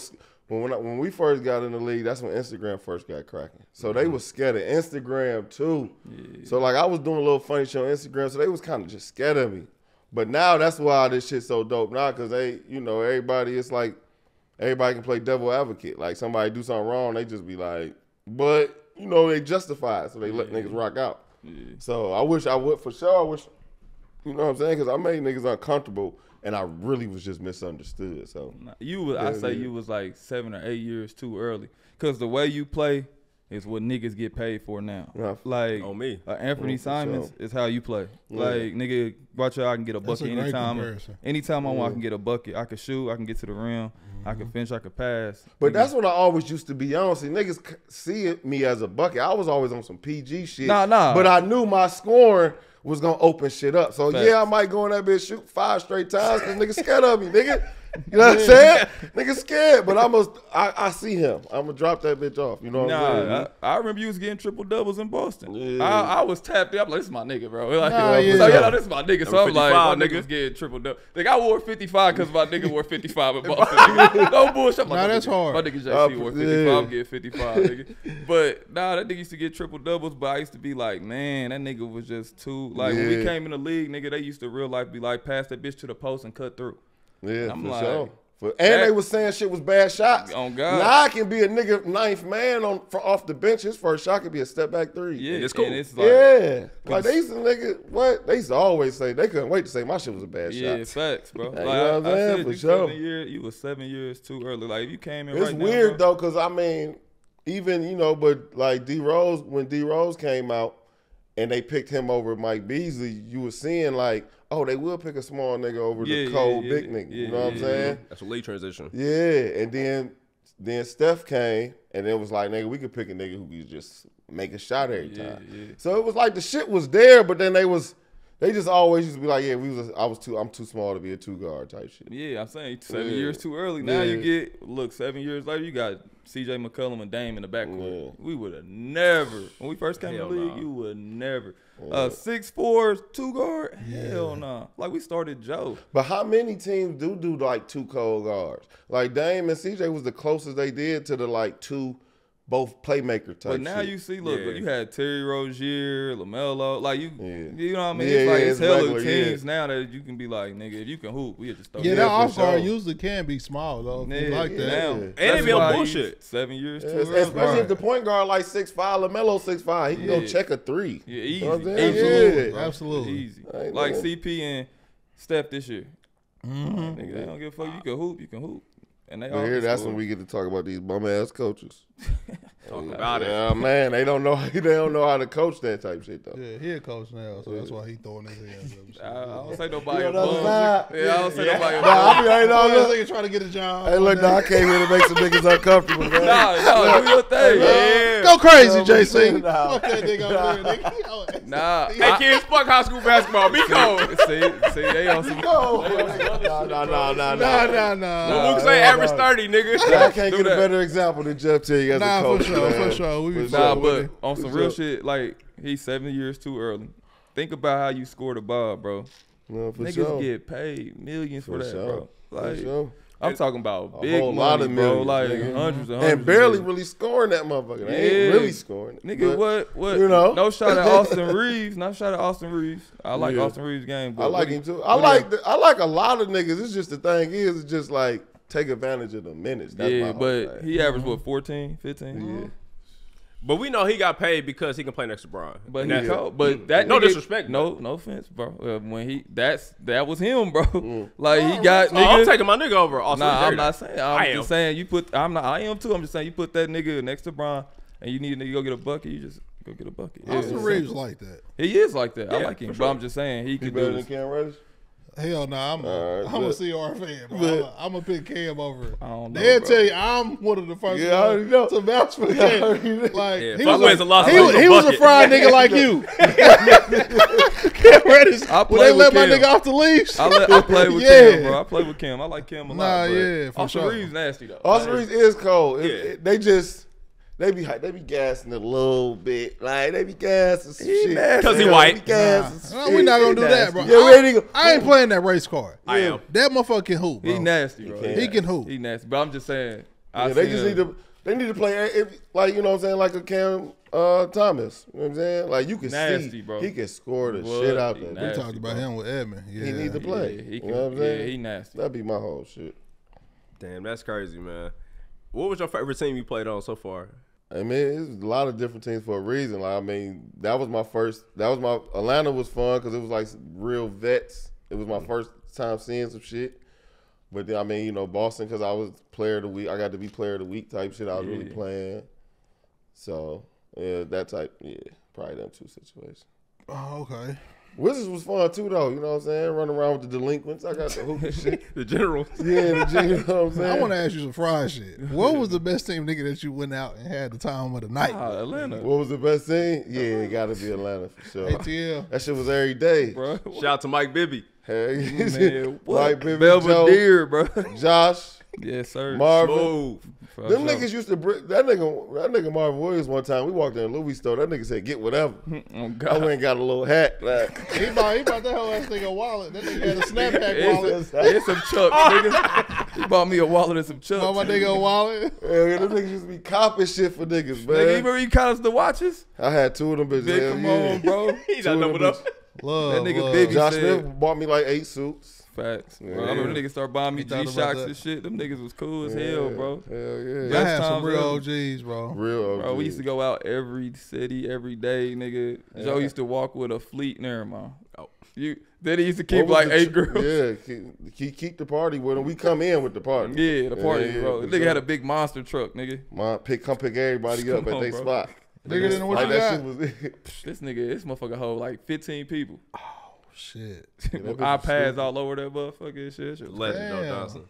when when, I, when we first got in the league, that's when Instagram first got cracking. So they mm-hmm. was scared of Instagram too. Yeah. So like I was doing a little funny shit on Instagram, so they was kind of just scared of me. But now that's why this shit's so dope now, cause they, you know, everybody, it's like everybody can play devil advocate. Like somebody do something wrong, they just be like, but you know, they justify it, so they let niggas rock out. So I wish I would for sure. I wish you know what I'm saying? Because I made niggas uncomfortable, and I really was just misunderstood. So You was, I say yeah. you was like seven or eight years too early. Cause the way you play is what niggas get paid for now. Yeah. Like On me. uh, Anthony Yeah, Simons sure. is how you play. Yeah. Like nigga, watch out, I can get a That's a bucket anytime. comparison. Anytime I want, I can get a bucket. I can shoot. I can get to the rim. I can finish. I can pass. But Nigga- that's what I always used to be on. See, niggas see me as a bucket. I was always on some PG shit. Nah, nah. But I knew my scoring was gonna open shit up. So Facts. yeah, I might go in that bitch shoot five straight times because niggas scared of me, nigga. You know what I'm saying? Nigga scared, but I'm a, I, I see him. I'm gonna drop that bitch off. You know what I'm saying? Nah, I, I remember you was getting triple doubles in Boston. Yeah. I, I was tapped in. I'm like, this is my nigga, bro. Like, Nah, so yeah. yeah, no, this is my nigga. So I'm like, my 55, nigga nigga. was getting triple double. Like, I wore 55 because my nigga wore 55 in Boston. nigga. No bullshit. I'm like, Nah, that's nigga, hard. My nigga JC Uh, wore 55. yeah. I'm getting 55, nigga. But nah, that nigga used to get triple doubles. But I used to be like, man, that nigga was just too. Like when we came in the league, nigga, they used to real life be like, pass that bitch to the post and cut through. Yeah, I'm for like, sure. For, and that- they was saying shit was bad shots. On God. Now I can be a nigga ninth man on for off the bench. His first shot could be a step back three. Yeah, it's cool. And it's like, yeah. Like they used to nigga what? They used to always say they couldn't wait to say my shit was a bad Yeah, shot. Yeah, facts, bro. you Like, know what I'm I saying? said For you sure. seven years, you was seven years too early. Like if you came in It's right now, weird bro, though, cause I mean, even you know, but like D Rose when D Rose came out and they picked him over Mike Beasley, you were seeing like, oh, they will pick a small nigga over Yeah, the cold yeah, big nigga. you know what I'm yeah, saying? That's a league transition. Yeah, and then then Steph came, and it was like, nigga, we could pick a nigga who could just make a shot every Yeah, time. yeah. So it was like the shit was there, but then they was they just always used to be like, yeah, we was I was too I'm too small to be a two guard type shit. Yeah, I'm saying seven Yeah. years too early. Now you get look seven years later, you got C.J. McCollum and Dame in the backcourt. Yeah. We would have never when we first came Hell in the league. nah. You would never uh, six four two guard. Hell nah. Like we started Joe. But how many teams do do like two cold guards? Like Dame and CJ was the closest they did to the like two both playmaker type. But now shit. you see, look, Yeah. you had Terry Rozier, Lamelo, like you, Yeah. you know what I mean. Yeah, it's like yeah, it's it's hella regular, yeah. teams now that you can be like, nigga, if you can hoop, we just throw Yeah, you that for off guard sure. usually can be small though. If Yeah, like that. now. And they That's be on bullshit. Seven years too Yes, early. especially if the point guard like six five, Lamelo six five, he can go check a three. Yeah, You easy. know what I'm saying? Absolutely. Yeah. Absolutely. Easy. I Like know. CP and Steph this year. Mm-hmm. Nigga, they don't give a fuck. You can hoop, you can hoop. And they But here, that's score. when we get to talk about these bum ass coaches. Talk about it. Yeah, man, they don't know. They don't know how to coach that type shit though. Yeah, he a coach now, so that's why he throwing his hands up. I, I don't say nobody You a on bum. side? Yeah, I don't say nobody a Nah, I bum. be right Oh, on this nigga trying to get a job. Hey, look, nah, I came here to make some niggas uncomfortable, man. Nah, nah, do your thing. Yeah. Go crazy, Yeah, JC. nah. Fuck that nigga over there, nigga. Nah, Hey kids, fuck high school basketball. Be cold. see, see, they on some. No, no, no, no, no, Nah, nah, nah. Well, we say average thirty, nigga. I can't get a better example than Jeff Teague as Nah, a for coach. sure, man. for sure. We be For Nah, but on some real shit, like he's seven years too early. Think about how you scored a ball, bro. No, for Niggas sure. get paid millions for, For that, sure. bro. For sure. I'm talking about A big whole money, lot of bro. millions, Like nigga. hundreds and hundreds. And barely of really scoring that motherfucker. They Yeah. ain't really scoring it. Nigga, but what? What? you know. no shot at Austin Reaves. No shot at Austin Reaves. I like Yeah. Austin Reaves' game. But I like what him too. I what he- like the, I like a lot of niggas. It's just the thing is, it's just like take advantage of the minutes. That's my yeah, whole but thing. he averaged what 14, 15? yeah. But we know he got paid because he can play next to Bron. But he that's- cold. But that No nigga- disrespect, No, no offense, bro. Uh, when he that's that was him, bro. Mm. Like he got Oh, I'm taking my nigga over. Austin Nah, I'm not saying. I'm I am. just saying you put. I'm not. I am too. I'm just saying you put that nigga next to Bron, and you need a nigga to go get a bucket. You just go get a bucket. Yeah, Austin it's Reaves simple. like that. He is like that. I like him, for but sure. I'm just saying he He could better do than this. Cam Reddish. Hell no, I'm All right, I'm a but- CR fan, bro. but- I'm a, I'm a pick Cam over. I don't know, They'll bro. tell you I'm one of the first Yeah, I already know. ones to vouch for I Cam. already. Like Yeah, he was, a, a loss, he, was, a he was a fried nigga like you. Cam Reddish. I When play they with let my nigga off the leash. I, let, I play with Yeah. Cam, bro. I play with Cam. I like Cam a lot. Nah, but yeah, for Austin sure. Reaves nasty though. Austin Reaves is cold. It- Yeah. it- they just they be hy- they be gassing a little bit. Like they be gassing some He shit. mad 'Cause he white. be gassing some No, shit. we not gonna He do that, bro. Yeah, we ain't I, gonna- I ain't playing that race card. I am. That motherfucker can hoop, bro. He nasty, bro. can. He can hoop. He nasty. But I'm just saying. I Yeah, they just him- need to they need to play if, like you know what I'm saying like a Cam uh, Thomas. You know what I'm saying? Like you can Nasty, see bro. he can score the What? shit out He there. we nasty, talked about bro. him with Edmond. Yeah. He need to play. Yeah, he you know what I'm yeah, saying? he nasty. That'd be my whole shit. Damn, that's crazy, man. What was your favorite team you played on so far? I mean, it's a lot of different teams for a reason. Like, I mean, that was my first. That was my Atlanta was fun because it was like real vets. It was my mm-hmm. first time seeing some shit. But then, I mean, you know, Boston because I was player of the week. I got to be player of the week type shit. I was really playing. So yeah, that type. Yeah, probably them two situations. Oh, okay. Wizards was fun too, though. You know what I'm saying? Running around with the delinquents. I got the hoop and shit. The Generals. Yeah, the G, you know what I'm saying? I want to ask you some fried shit. What was the best team nigga that you went out and had the time of the night? Ah, Atlanta, What was the best team? Yeah, it got to be Atlanta for sure. ATL. That shit was every day. bro. Shout out to Mike Bibby. Hey, Man, what? Mike Bibby, Joe, bro. Josh, yes, sir. Marvin. Smooth. For Them sure. niggas used to bring that nigga. That nigga Marvin Williams. One time we walked in a Louis store. That nigga said, "Get whatever." Oh I went and got a little hat. Like, He bought, he bought that whole ass nigga wallet. That nigga had a snapback wallet. It's, it's some chucks, nigga. He bought me a wallet and some chucks. Bought my nigga a wallet. yeah, them niggas used to be copping shit for niggas, man. Nigga, you man. remember you caught us the watches? I had two of them bitches. Big, come yeah. on, bro. He's not Two of numbered them up. Love, That nigga love. Bibby Josh said- Smith bought me like eight suits. Facts. Bro. I remember niggas start buying me G Shocks and shit. Them niggas was cool as Yeah, hell, bro. Hell I yeah. Best had some real ever. OGs, bro. Real. Bro, we used to go out every city, every day, nigga. Joe used to walk with a fleet near him. Oh. You then he used to keep like eight tr- girls. Yeah, keep, keep keep the party with him. We come in with the party. Yeah, the party, Yeah, bro. for The nigga sure. had a big monster truck, nigga. My pick, come pick everybody up Come at on, their bro. spot. Bigger than what like you that got. shit was. This nigga, this motherfucker hold like 15 people. Ah. Shit. With iPads stupid. all over that motherfucker and shit. shit Legend, Joe Johnson.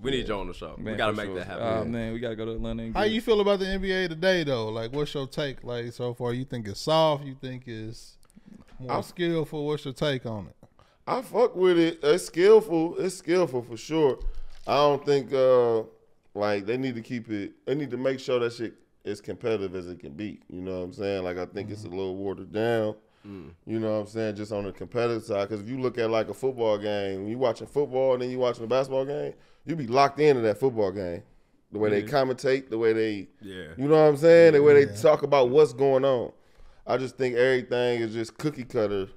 We need Joe on the show. Man, we gotta make sure. that happen. Oh man, we gotta go to Atlanta. And How you feel about the NBA today, though? Like, what's your take? Like, so far, you think it's soft? You think it's more I'm- skillful? What's your take on it? I fuck with it. It's skillful. It's skillful for sure. I don't think uh like they need to keep it. They need to make sure that shit as competitive as it can be. You know what I'm saying? Like I think it's a little watered down. Mm. You know what I'm saying? Just on the competitive side. Because if you look at like a football game, when you watching football and then you watching a basketball game, you be locked into that football game. The way they commentate, the way they Yeah. You know what I'm saying? The way they talk about what's going on. I just think everything is just cookie cutter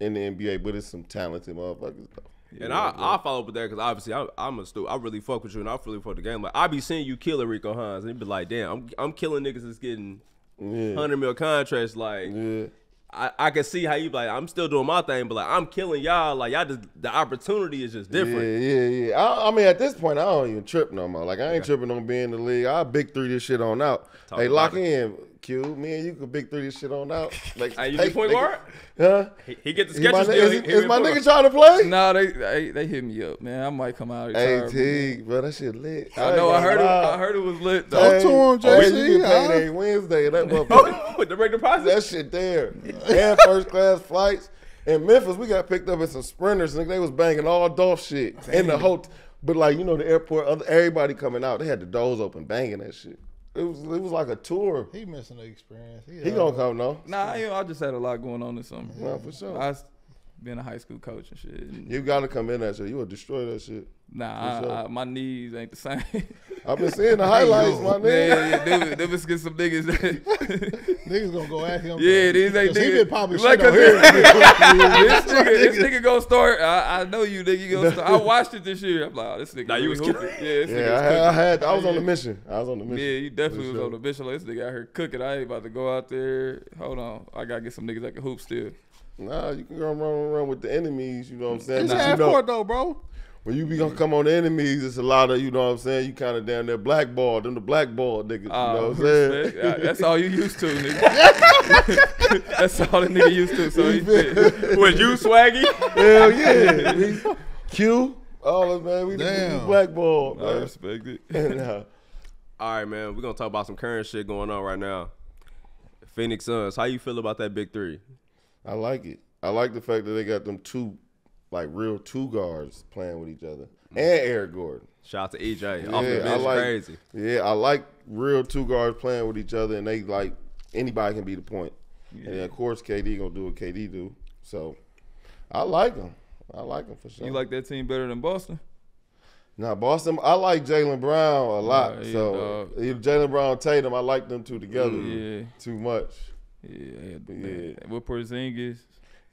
in the NBA, but it's some talented motherfuckers. though. And I I follow up with that because obviously I, I'm a stu I really fuck with you and I really fuck the game. Like I be seeing you kill Rico Hines and you be like, damn, I'm I'm killing niggas that's getting Yeah. hundred mil contracts. Like Yeah. I, I can see how you like I'm still doing my thing, but like I'm killing y'all. Like y'all just the opportunity is just different. Yeah, yeah, yeah. I, I mean, at this point, I don't even trip no more. Like, I ain't tripping on being in the league. I big three this shit on out. Talk hey, lock it. in. Q. Me and you could big three this shit on out. Like, Hey, you hey, be point guard? Huh? He, he get the Is my, Skechers deal. is, He- is he be my nigga trying to play? Nah, they, they they hit me up, man. I might come out. Hey, retired, T, bro, that shit lit. I know. I ain't heard it. I heard it was lit. Talk Though. to him, Oh, JC. you get paid huh? every Wednesday. That motherfucker. Oh, with the break deposit? that shit there. And first class flights. In Memphis, we got picked up in some sprinters. Nigga, they was banging all Dolph shit in the hotel. But like you know, the airport, everybody coming out, they had the doors open, banging that shit. It was it was like a tour. He missing the experience. He gonna come though. Nah, you know, I just had a lot going on this summer. Nah, for sure. I was being a high school coach and shit. and- You gotta come in that shit. You will destroy that shit. Nah, sure. I, I, my knees ain't the same. I've been seeing the highlights, my yeah, nigga. yeah, them, them is get some niggas. Niggas gonna go at him. yeah, these ain't 'Cause he niggas. been popping Like, shit on 'cause here. this, nigga, this nigga gonna start. I, I know you, nigga. You gonna start. I watched it this year. I'm like, oh, this nigga. Nah, you was hooping. Yeah, this Yeah, nigga I was had, I had, I was on the mission. I was on the mission. Yeah, you definitely was sure. on the mission. Like, this nigga out here cooking. I ain't about to go out there. Hold on, I gotta get some niggas that can hoop still. Nah, you can run, run, run with the enemies. You know what I'm saying? It's But you half know, court though, bro. When you be gonna come on the enemies, it's a lot of you know what I'm saying. You kind of down there blackballed, them the blackball niggas. You Uh, know what I'm saying? respect. That's all you used to, nigga. that's all the nigga used to. So he fit. Was you swaggy? Hell yeah, We- Q, all of man, we, we Damn. blackballed. I respect it. Nah. All right, man. We're gonna talk about some current shit going on right now. Phoenix Suns. How you feel about that big three? I like it. I like the fact that they got them two, like real two guards playing with each other, and Eric Gordon. Shout out to EJ. Off the Yeah, I like- crazy. Yeah, I like real two guards playing with each other, and they like anybody can be the point. And then, of course, KD gonna do what KD do. So I like them. I like them for sure. You like that team better than Boston? now Boston? I like Jaylen Brown a lot. Yeah, so if Jaylen Brown, Tatum, I like them two together. Yeah. Too much. Yeah, yeah. Yeah. With Porzingis.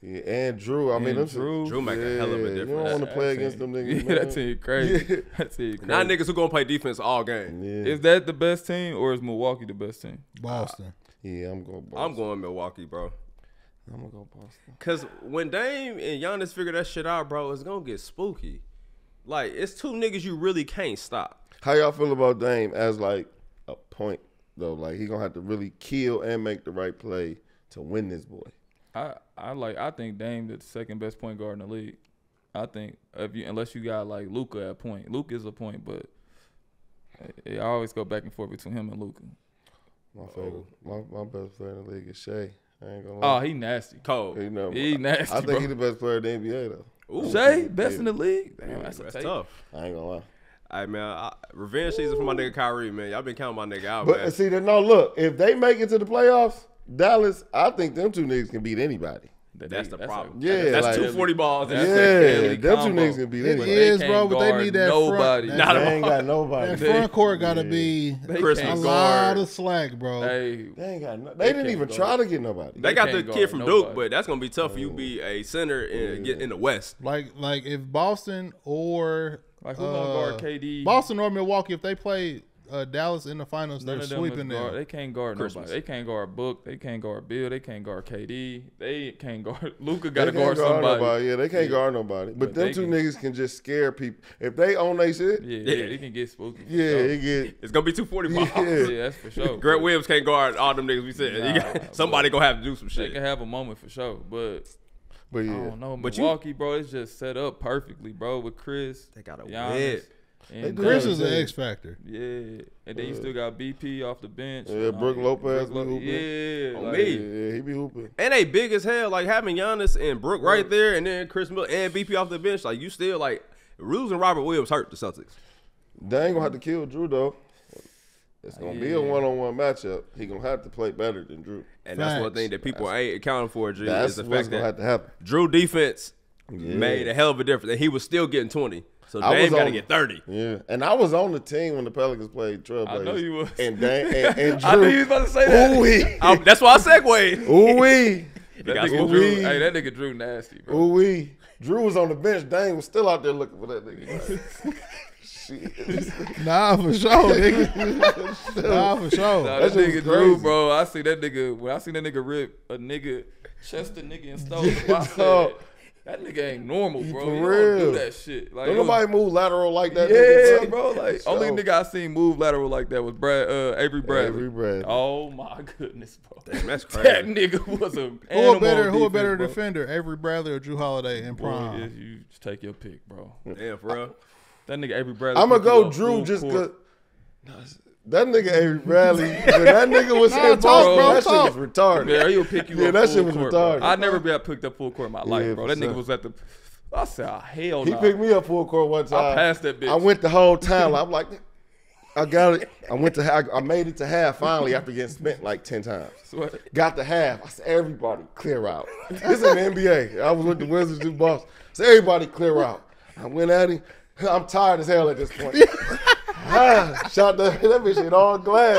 Yeah, and Jrue. I mean, And them Jrue. Jrue make a hell of a difference. You don't want to That play team- against them niggas. Yeah, man. that team crazy. that team crazy. Not niggas who gonna play defense all game. Yeah. Is that the best team or is Milwaukee the best team? Boston. Uh, yeah, I'm going. Boston. I'm going Milwaukee, bro. I'm gonna go Boston. Cause when Dame and Giannis figure that shit out, bro, it's gonna get spooky. Like it's two niggas you really can't stop. How y'all feel about Dame as like a point though? Like he gonna have to really kill and make the right play to win this boy. I, I like I think Dame the second best point guard in the league. I think if you unless you got like Luka at point. Luka is a point, but I, I always go back and forth between him and Luka. My favorite, my, my best player in the league is Shai. I ain't gonna Oh, lie. he nasty. Cold. you know, he nasty, I think bro. he's the best player in the NBA though. Ooh, Shai, best in the league. Damn, that's, that's a take. tough. I ain't gonna lie. All right, man. I, revenge season for my nigga Kyrie, man. Y'all been counting my nigga out, But man. see, that no look. If they make it to the playoffs, Dallas, I think them two niggas can beat anybody. That That's the a- problem. Yeah, that's like- two forty balls. That's That's Yeah, deadly them two niggas can beat It anybody. is, can't bro, but they need that front- nobody. that- Not They ain't got nobody. That front court gotta be They Christmas a can't lot of slack, bro. Hey, They ain't got. No, they, They didn't even guard. try to get nobody. They got the kid from nobody. Duke, but that's gonna be tough for you to be a center and get in the West. Like, like if Boston or like who gonna guard uh, KD? Boston or Milwaukee, if they play uh, Dallas in the finals, None they're of them sweeping is guard. them. They can't guard Christmas. nobody. They can't guard Book. They can't guard Beal. They can't guard KD. They can't guard Luka. Got to can't guard somebody. nobody. Yeah, they can't Yeah. guard nobody. But, But them two can- niggas can just scare people. If they own they shit, Yeah, Yeah. yeah, they can get spooky. yeah, sure. it get. It's gonna be two forty balls. Yeah. yeah, that's for sure. Grant Williams can't guard all them niggas we said. You got- Nah, somebody gonna have to do some shit. They shit. can have a moment for sure, but But yeah, I don't know. But you- Milwaukee, bro, it's just set up perfectly, bro, with Khris. They got a Giannis, whip. And Khris is an. X factor. Yeah, and then you still got BP off the bench. Yeah, Um, Brook Lopez be Lo- hooping. Yeah, On like, me. yeah, he be hooping. And they big as hell. Like having Giannis and Brook right there, and then Khris Middleton and BP off the bench. Like you still like losing Robert Williams hurt the Celtics. They ain't gonna have to kill Jrue though. It's gonna be a one-on-one matchup. He gonna have to play better than Jrue. And that's one thing that people ain't accounting for. G, That's is the what's fact gonna that have to happen. Jrue defense Yeah. made a hell of a difference, and he was still getting twenty. So I Dame was got to on- get thirty. Yeah, and I was on the team when the Pelicans played Trailblazers. I know you was. And Dan, and, and Jrue. I knew you was about to say that. Ooh wee, Um, that's why I segued. ooh wee, That nigga Jrue, hey, that nigga Jrue nasty, bro. ooh wee. Jrue was on the bench. Dang was still out there looking for that nigga. Shit. Nah, for sure, nigga. nah, for sure. Nah, That that nigga Jrue, bro. I see that nigga when I see that nigga rip a nigga chest a nigga and stole the box. Dog. That nigga ain't normal, bro. For You don't real. do that shit. Like Don't it was- nobody move lateral like that. yeah, nigga, bro. Like only nigga I seen move lateral like that was Brad uh, Avery Bradley. Avery Bradley. Oh my goodness, bro. Damn, that's That nigga was a Who a better on who a better bro. defender, Avery Bradley or Jrue Holiday in Boy, prime? yeah, you just take your pick, bro. Damn, bro. real. That nigga Avery Bradley. I'm gonna go Jrue just court. cause that nigga Avery Bradley. when that nigga was Nah, here, talk, bro. bro, That talk. shit was retarded. Yeah, he'll pick you Yeah, up Yeah, that full shit was court, bro. retarded. I never been picked up full court in my life, Yeah, bro. That nigga sure. was at the. I said, oh, hell He no. picked me up full court one time. I passed that bitch. I went the whole time. I'm like, I got it. I went to. ha- I made it to half finally after getting spent like ten times. Swear. Got the half. I said, everybody clear out. This is an NBA. I was with the Wizards do boss. So everybody clear out. I went at him. I'm tired as hell at this point. ah, shot the, that bitch in all glass.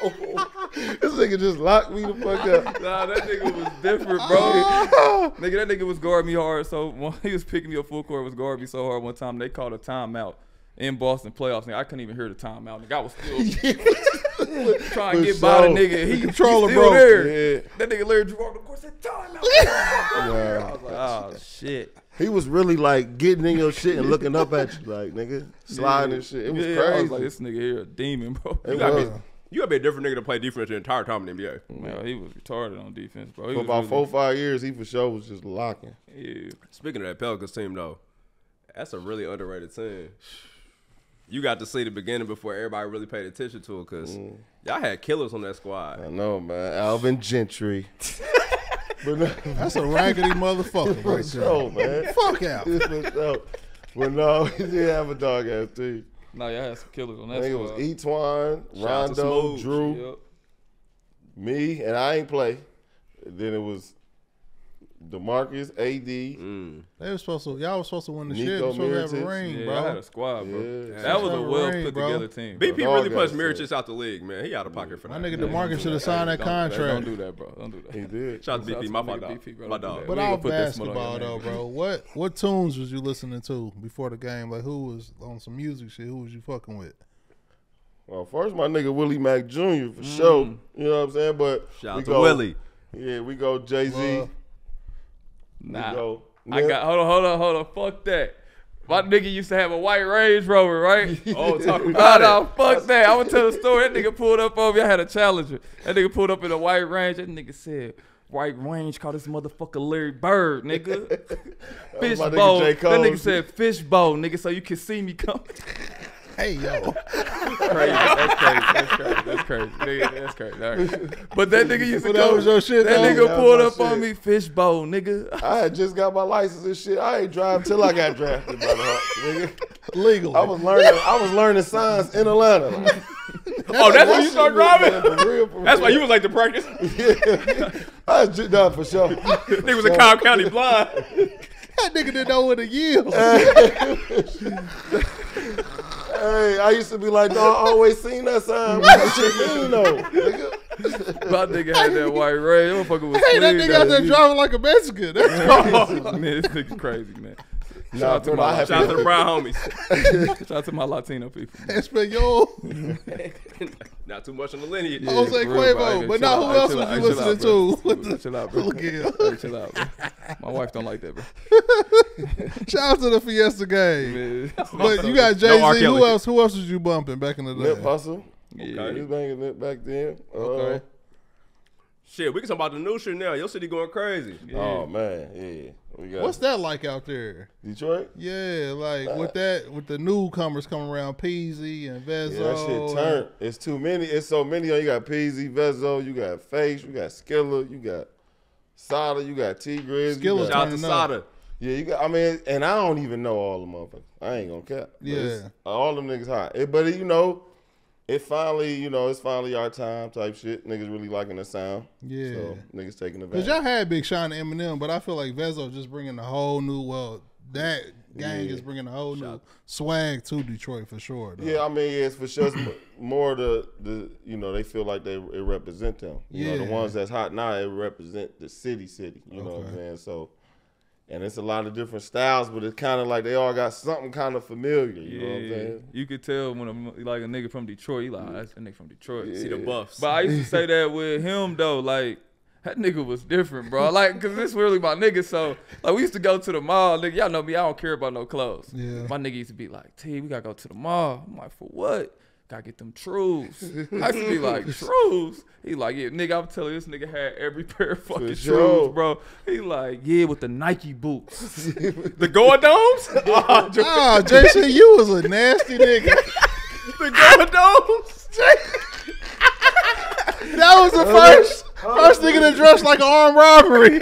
this nigga just locked me the fuck up. Nah, that nigga was different, bro. nigga, that nigga was guarding me hard. So when he was picking me up full court, was guarding me so hard one time. They called a timeout in Boston playoffs. Nigga, I couldn't even hear the timeout. Nigga, I was still trying to get by the nigga. He, controller he still broke. there. Yeah. That nigga Larry Drew on the court said timeout. I was like, oh shit. He was really like getting in your shit and looking up at you, like nigga, sliding and shit. It was yeah, crazy. I was like, this nigga here a demon, bro. It You gotta, was. be, you gotta be a different nigga to play defense the entire time in the NBA. Man, he was retarded on defense, bro. He For was about really- four, five years, he for sure was just locking. Yeah. Speaking of that Pelicans team, though, that's a really underrated team. You got to see the beginning before everybody really paid attention to it because Mm. y'all had killers on that squad. I know, man. Alvin Gentry. but no, That's a raggedy motherfucker for right there. sure, man. Fuck out. for sure. But no, he didn't have a dog ass team. No, y'all had some killers on that. I that think it was squad. E'Twaun, Shout out to Rondo, Jrue, Yep. me, and I ain't play. Then it was Demarcus, AD, Mm. They were supposed to. Y'all was supposed to win the Nico shit. Supposed to have a ring, Yeah, bro. I had a squad, bro. Yeah. That was a well Ring, put bro. together team. BP bro. really pushed punched ass out the league, man. He out of pocket for that. My that. nigga DeMarcus should have signed that Don't- contract. Don't do that, bro. Don't do that. he did. Shout out to BP, out my to fault, dog. BP, bro. My Don't dog. But We ain't put that smut on basketball your though, bro. What what tunes was you listening to before the game? Like who was on some music shit? Who was you fucking with? Well, first my nigga Willie Mack Jr. for sure. You know what I'm saying? But Shout we out to go, Willie. Yeah, we go Jay Z. Nah. go I got hold on, hold on, hold on. Fuck that. My nigga used to have a white Range Rover, right? Oh, talk Nah, about nah, it. fuck that. I would tell the story. That nigga pulled up on me. I had a Challenger. That nigga pulled up in a white Range. That nigga said, "White Range called this motherfucker Larry Bird, nigga." was my Fishbowl. That nigga said fishbowl, nigga, so you can see me coming. hey yo, crazy. That's crazy. That's crazy. That's crazy. Nigga, that's crazy. All right. But that nigga used to But that go. was your shit, That though? nigga That pulled up my on shit. me, fishbowl, nigga. I had just got my license and shit. I ain't drive till I got drafted by the Hawks, nigga. legally. I was learning. I was learning signs in Atlanta. Like, Oh, that's when you start driving? Man, for real, for That's why you was like the practice. Yeah. I was just done for sure. Nigga was in Cobb County blind. that nigga didn't know what to yield. Hey, I used to be like, dog, I always seen that sign. What that shit mean though? Nigga? My nigga had that white ray. That motherfucker was hey, that clean, nigga out there driving like a Mexican. That's crazy. man, this nigga's crazy, man. Nah, Shout out to my, Shout out to the brown homies. shout out to my Latino people. Espanol, Not too much on the lineage. Yeah, Jose for real, bro. Quavo. But chill now who Hey, else was you Hey, chill out, listening to? Chill out, bro. Look at chill out, bro. My wife don't like that, bro. Shout out to the Fiesta game. But you got Jay Z. Kelly. Who else? Who else was you bumping back in the Nip day? hustle. Yeah. He was banging it back then. Uh, Okay. Shit, we can talk about the new shit now. Your city going crazy. Oh man, yeah. We got What's that like out there? Detroit. Yeah, like with that, with the newcomers coming around, Peezy and Vezzo. Yeah, that shit turned. It's too many. It's so many. You got Peezy, Vezzo, you got Face, you got Skilla, you got Sada, you got T Grizz. Skilla you got, Shout out to Sada. Yeah, you got. I mean, and I don't even know all the motherfuckers. I ain't gonna cap. Yeah. all them niggas hot. It, but you know, it finally, you know, it's finally our time type shit. Niggas really liking the sound. Yeah. So niggas taking Cause y'all had Big Sean and Eminem, but I feel like Vezzo just bringing a whole new. Well, that gang Yeah. is bringing a whole new swag to Detroit for sure. Though. Yeah, I mean, yeah, it's for sure. more the the you know they feel like they it represent them. You know, the ones that's hot now it represent the city, city. You know what I'm saying? So, and it's a lot of different styles, but it's kind of like they all got something kind of familiar. You know what I'm Yeah, saying? you could tell when a, like a nigga from Detroit, you like, ah, oh, that's a nigga from Detroit. Yeah. See the buffs. But I used to say that with him though, like That nigga was different, bro. Like, cause this really my nigga. So, like, we used to go to the mall, nigga. Y'all know me. I don't care about no clothes. Yeah. My nigga used to be like, T, we gotta go to the mall. I'm like, for what? Gotta get them trues. I used to be like, trues? He like, yeah, nigga, I'm telling you, this nigga had every pair of fucking trues, sure. bro. He like, yeah, with the Nike boots. The Goadomes? oh, Ah, Jason, you was a nasty nigga. the Goadomes? That was the first first nigga to dress like an armed robbery.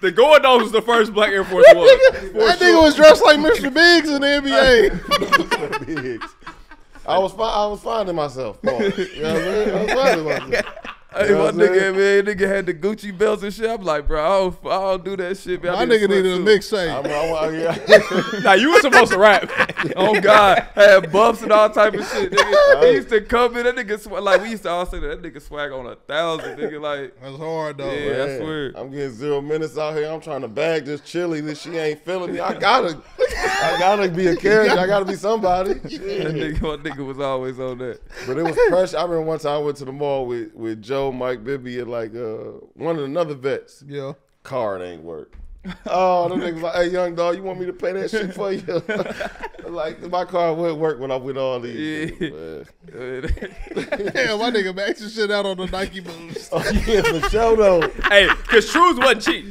The Goadomes was the first black Air Force One. that nigga was dressed like Mr. Biggs in the NBA. Biggs. I was fi- I was finding myself. Paul. You know what I mean? I was finding myself. Hey, my nigga, man, nigga had the Gucci belts and shit. I'm like, bro, I don't, I don't do that shit, man. My nigga needed a sweatsuit. I'm, mixtape. I'm, yeah. now you were supposed to rap. Oh God, had buffs and all type of shit. Nigga. He used to come in, that nigga swag, like we used to all say that, that nigga swag on a thousand, nigga. Like, That's hard though. Yeah. I Man, swear. I'm getting zero minutes out here. I'm trying to bag this chili that she ain't feeling me. I gotta, I gotta be a character. I gotta be somebody. that nigga, my nigga was always on that. But it was pressure. I remember one time I went to the mall with, with Joe, Mike Bibby, and like uh, one of another vets. Yeah. Card ain't work. Oh, them niggas like, hey, young dog, you want me to pay that shit for you? like, my car wouldn't work when I went with all these. Yeah. Damn, my nigga maxed shit out on the Nike boots. Oh, yeah, for sure, though. hey, cause Trues wasn't cheap.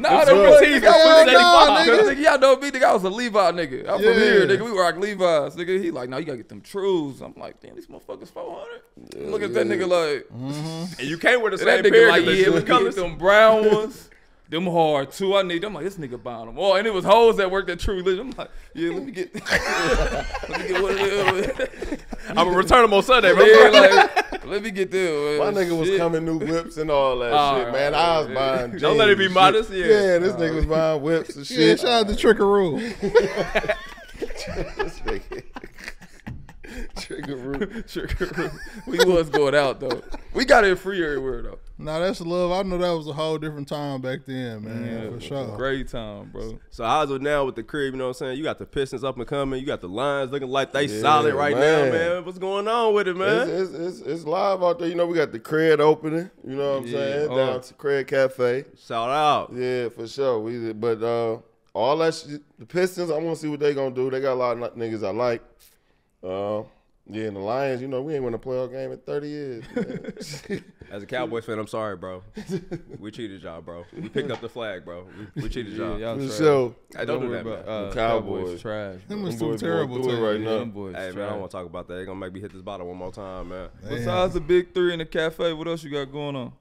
Nah, Them was, tees nigga, got I was $75. 85. Cause nigga, y'all know me, nigga. I was a Levi nigga. I'm from here, nigga. We rock Levi's, nigga. He like, no, you gotta get them trues. I'm like, damn, these motherfuckers 400. Look at that nigga like, mm-hmm. And you can't wear the same pair nigga like, yeah, the let me colors. them brown ones. Them hard too. I need them. Like this nigga buying them all, and it was hoes that worked at True Religion. I'm like, yeah, let me get, let me get one of them. I'm gonna return them on Sunday, bro. yeah, like, let me get them. Uh, My man. nigga was Shit. coming new whips and all that All shit, right, man. I was yeah. buying jeans Don't let it be modest, yeah. Yeah, this nigga was buying whips and Yeah, shit. shout out to Trickaroo. This nigga. Trigger Trigger. we was going out though. We got it free everywhere though. Nah, that's love. I know that was a whole different time back then, man. for sure. Great time, bro. So how's it now with the crib? You know what I'm saying? You got the Pistons up and coming. You got the Lions looking like they Yeah, solid right man. now, man. What's going on with it, man? It's, it's, it's, it's live out there. You know, we got the crib opening. You know what I'm Yeah. saying? Oh. Down to Cred Cafe. Shout out. Yeah, for sure. We but uh, all that shit, the Pistons. I want to see what they gonna do. They got a lot of niggas I like. Uh, yeah, and the Lions. You know, we ain't won a playoff game in 30 years. As a Cowboys fan, I'm sorry, bro. we cheated y'all, bro. We picked up the flag, bro. We, we cheated y'all. y'all for trash. sure. Hey, don't, do worry that, man. about uh, Them Cowboys. Cowboys. trash. Them bro. was Them too boys terrible going too. right Yeah, now. them boys Hey, man, I don't want to talk about that. They're gonna make me hit this bottle one more time, man. Besides the big three in the cafe, what else you got going on?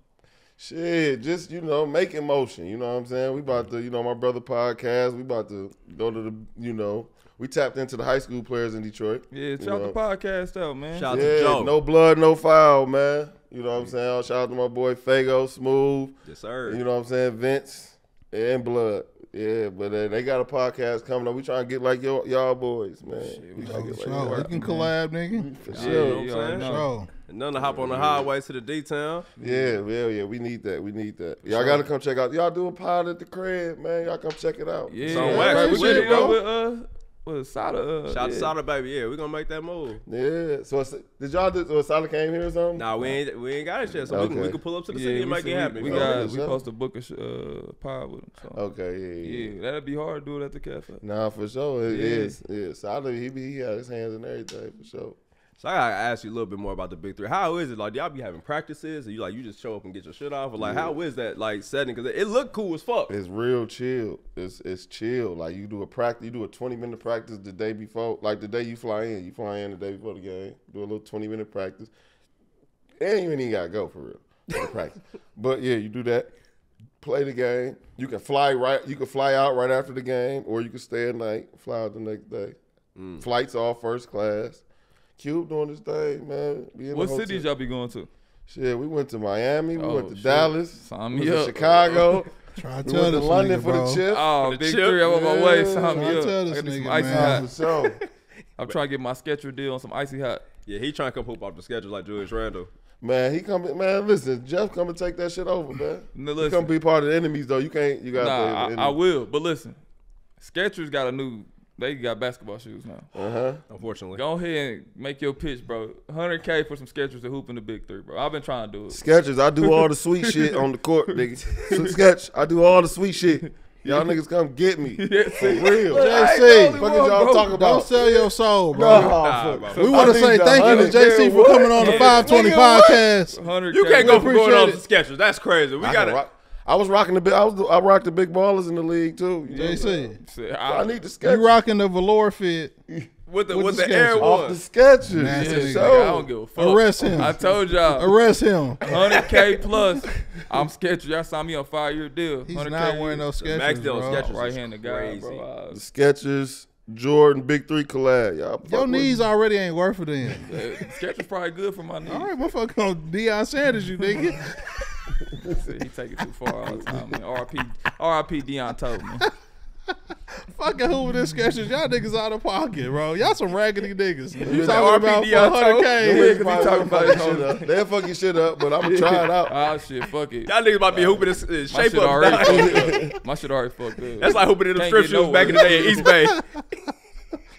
Shit, just you know, making motion. You know what I'm saying? We about to, you know, my brother podcast. We about to go to the, you know, we tapped into the high school players in Detroit. Yeah, You check out the podcast out, man. Shout out to Yeah, Joe. no blood, no foul, man. You know what I'm saying? Shout out to my boy Fago, Smooth. Yes, sir. You know what I'm saying? Vince and Blood. Yeah, but uh, they got a podcast coming up. We trying to get like y'all, y'all boys, man. we trying get like. We y'all. can collab, nigga. For sure. you know what I'm you saying? know. Sure. None to hop on the highway to the D-town. Yeah, yeah, yeah. We need that. We need that. Y'all got to come check out. Y'all do a pod at the crib, man. Y'all come check it out. Yeah, It's on yeah, wax. right, We we it, it go bro. with uh, with Sada. Uh, Shout out yeah. to Sada, baby. Yeah, we gonna make that move. Yeah. So did y'all do? So Sally came here or something? Nah, we ain't we ain't got it yet, so we, can, we can pull up to the Yeah, city and we, make we, it happen. we you feel got we supposed to book a sh- uh, pod with him. So. Okay. Yeah. Yeah. Yeah, that'd be hard to do it at the cafe. Nah, for sure. It Yeah. is. Yeah. Sally, he be he had his hands in everything for sure. So I gotta ask you a little bit more about the big three. How is it? Like, do y'all be having practices, or you like you just show up and get your shit off, or like how is that like setting? Because it, it look cool as fuck. It's real chill. It's it's chill. Like you do a practice, you do a twenty minute practice the day before, like the day you fly in. You fly in the day before the game. Do a little twenty minute practice, and you ain't even gotta go for real for practice. But yeah, you do that. Play the game. You can fly right. You can fly out right after the game, or you can stay at night, fly out the next day. Mm. Flights all first class. Cube doing this thing, man. Be in What the cities y'all be going to? Shit, we went to Miami. We Oh, went to oh, shit. Dallas. Sign we me went to. Chicago. Try to we tell went to this London nigga, for the chip. Oh, the big chip. three. I'm on my way. Yeah. Sign me up. tell I got this some nigga, icy man. For hot. sure. I'm trying to get my schedule deal on some icy hot. Yeah, he trying to come hoop off the schedule like Julius Randle. Man, he come. Man, listen, Jeff come and take that shit over, man. No, You come be part of the enemies though. You can't. You got. Nah, to I, I will. But listen, Skechers got a new They got basketball shoes now. Uh huh. Unfortunately. Go ahead and make your pitch, bro. 100K for some Skechers to hoop in the big three, bro. I've been trying to do it. Skechers, I do all the sweet shit on the court, nigga. So sketch, I do all the sweet shit. Y'all niggas come get me. Yeah, For real. I ain't JC, the only Fuck is y'all bro. talking about? Don't sell your soul, bro. Nah, Nah, bro. We want to say thank you to JC for what? coming on the Yeah. 520 Nigga, podcast. 100K. You can't go from going on it. to Skechers. That's crazy. We got can to. Rock, I was rocking the big. I was I rocked the big ballers in the league too. You know? JC, Shit, I I, need the sketch you rocking the velour fit. With the, With with the the air Skechers. off the Skechers. Nasty yeah, nigga. nigga, So, I don't give a fuck. Arrest him. I told y'all. Arrest him. 100K plus. I'm sketchy. Y'all signed me a five year deal. He's 100K not wearing year. those Skechers, Max Dillon bro. Skechers. Right handed guy, Crazy. bro. the Skechers, Jordan, Big Three collab. Y'all Your knees me. already ain't worth it then. Sketch is probably good for my knees. All right, motherfucker on Deion Sanders, you nigga. Shit, he take it too far all the time, man. RP, RP Deion told me. Fucking Hoover this sketches. Y'all niggas out of pocket, bro. Y'all some raggedy niggas. You talking about Deion for 100K. Yeah, 'cause he talking about fuck his shit up. They'll fuck your shit up, but I'm gonna try it out. Ah, shit, fuck it. Y'all niggas might be hooping this uh, My shape shit up. already up. My shit already fucked up. That's like hooping in the strip get shoes back in the day in East Bay.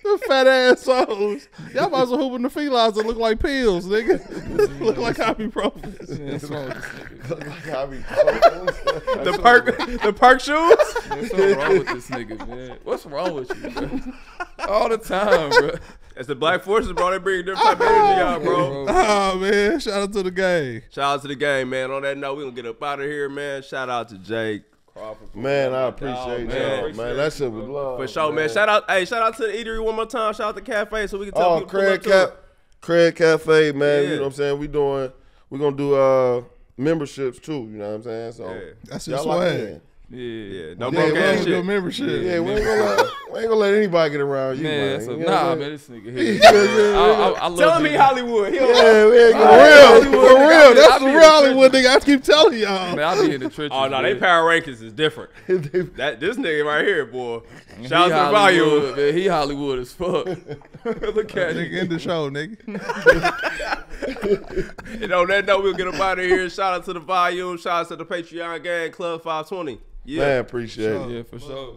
The fat ass souls. Y'all might as well hoop in the felines that look like pills, nigga. look like ibuprofen. Man, What's wrong with this nigga? The perk, the perk shoes. What's wrong with this nigga, man? What's wrong with you, bro? All the time, bro. That's the Black Forces, bro. They bring different type of oh, energy out, bro. Oh man, shout out to the gang. Shout out to the game, man. On that note, we gonna get up out of here, man. Shout out to Jake. Crawford Man, I appreciate down, y'all, man. That shit was love. For sure, man. Shout out, hey, shout out to the eatery one more time. Shout out to Cafe so we can tell Oh, people to pull Craig to Cap, it. Craig Cafe, man. Yeah. You know what I'm saying? We doing, we gonna do uh memberships too. You know what I'm saying? So Yeah. That's his y'all lock swag. in. Yeah. Yeah, no Yeah, broke we ass shit. membership. Yeah, we ain't gonna let, we ain't gonna let anybody get around you, Man, man. so, You know nah, I'm man, saying? this nigga here. Yeah, yeah, yeah. I, I, I love Tell him this he nigga. Hollywood. He Yeah, we ain't For gonna real, Hollywood, for nigga, real. That's the real Hollywood nigga. I keep telling y'all. Man, I be in the trenches. Oh no, they man. power rankings is different. That this nigga right here, boy. Shout out to the Hollywood, volume. Man, he Hollywood as fuck. Look at Nigga, nigga. end the show, nigga. And on that note, we'll get up out of here. Shout out to the volume. Shout out to the Patreon gang, Club 520. Yeah. Man, appreciate it. Yeah, for sure.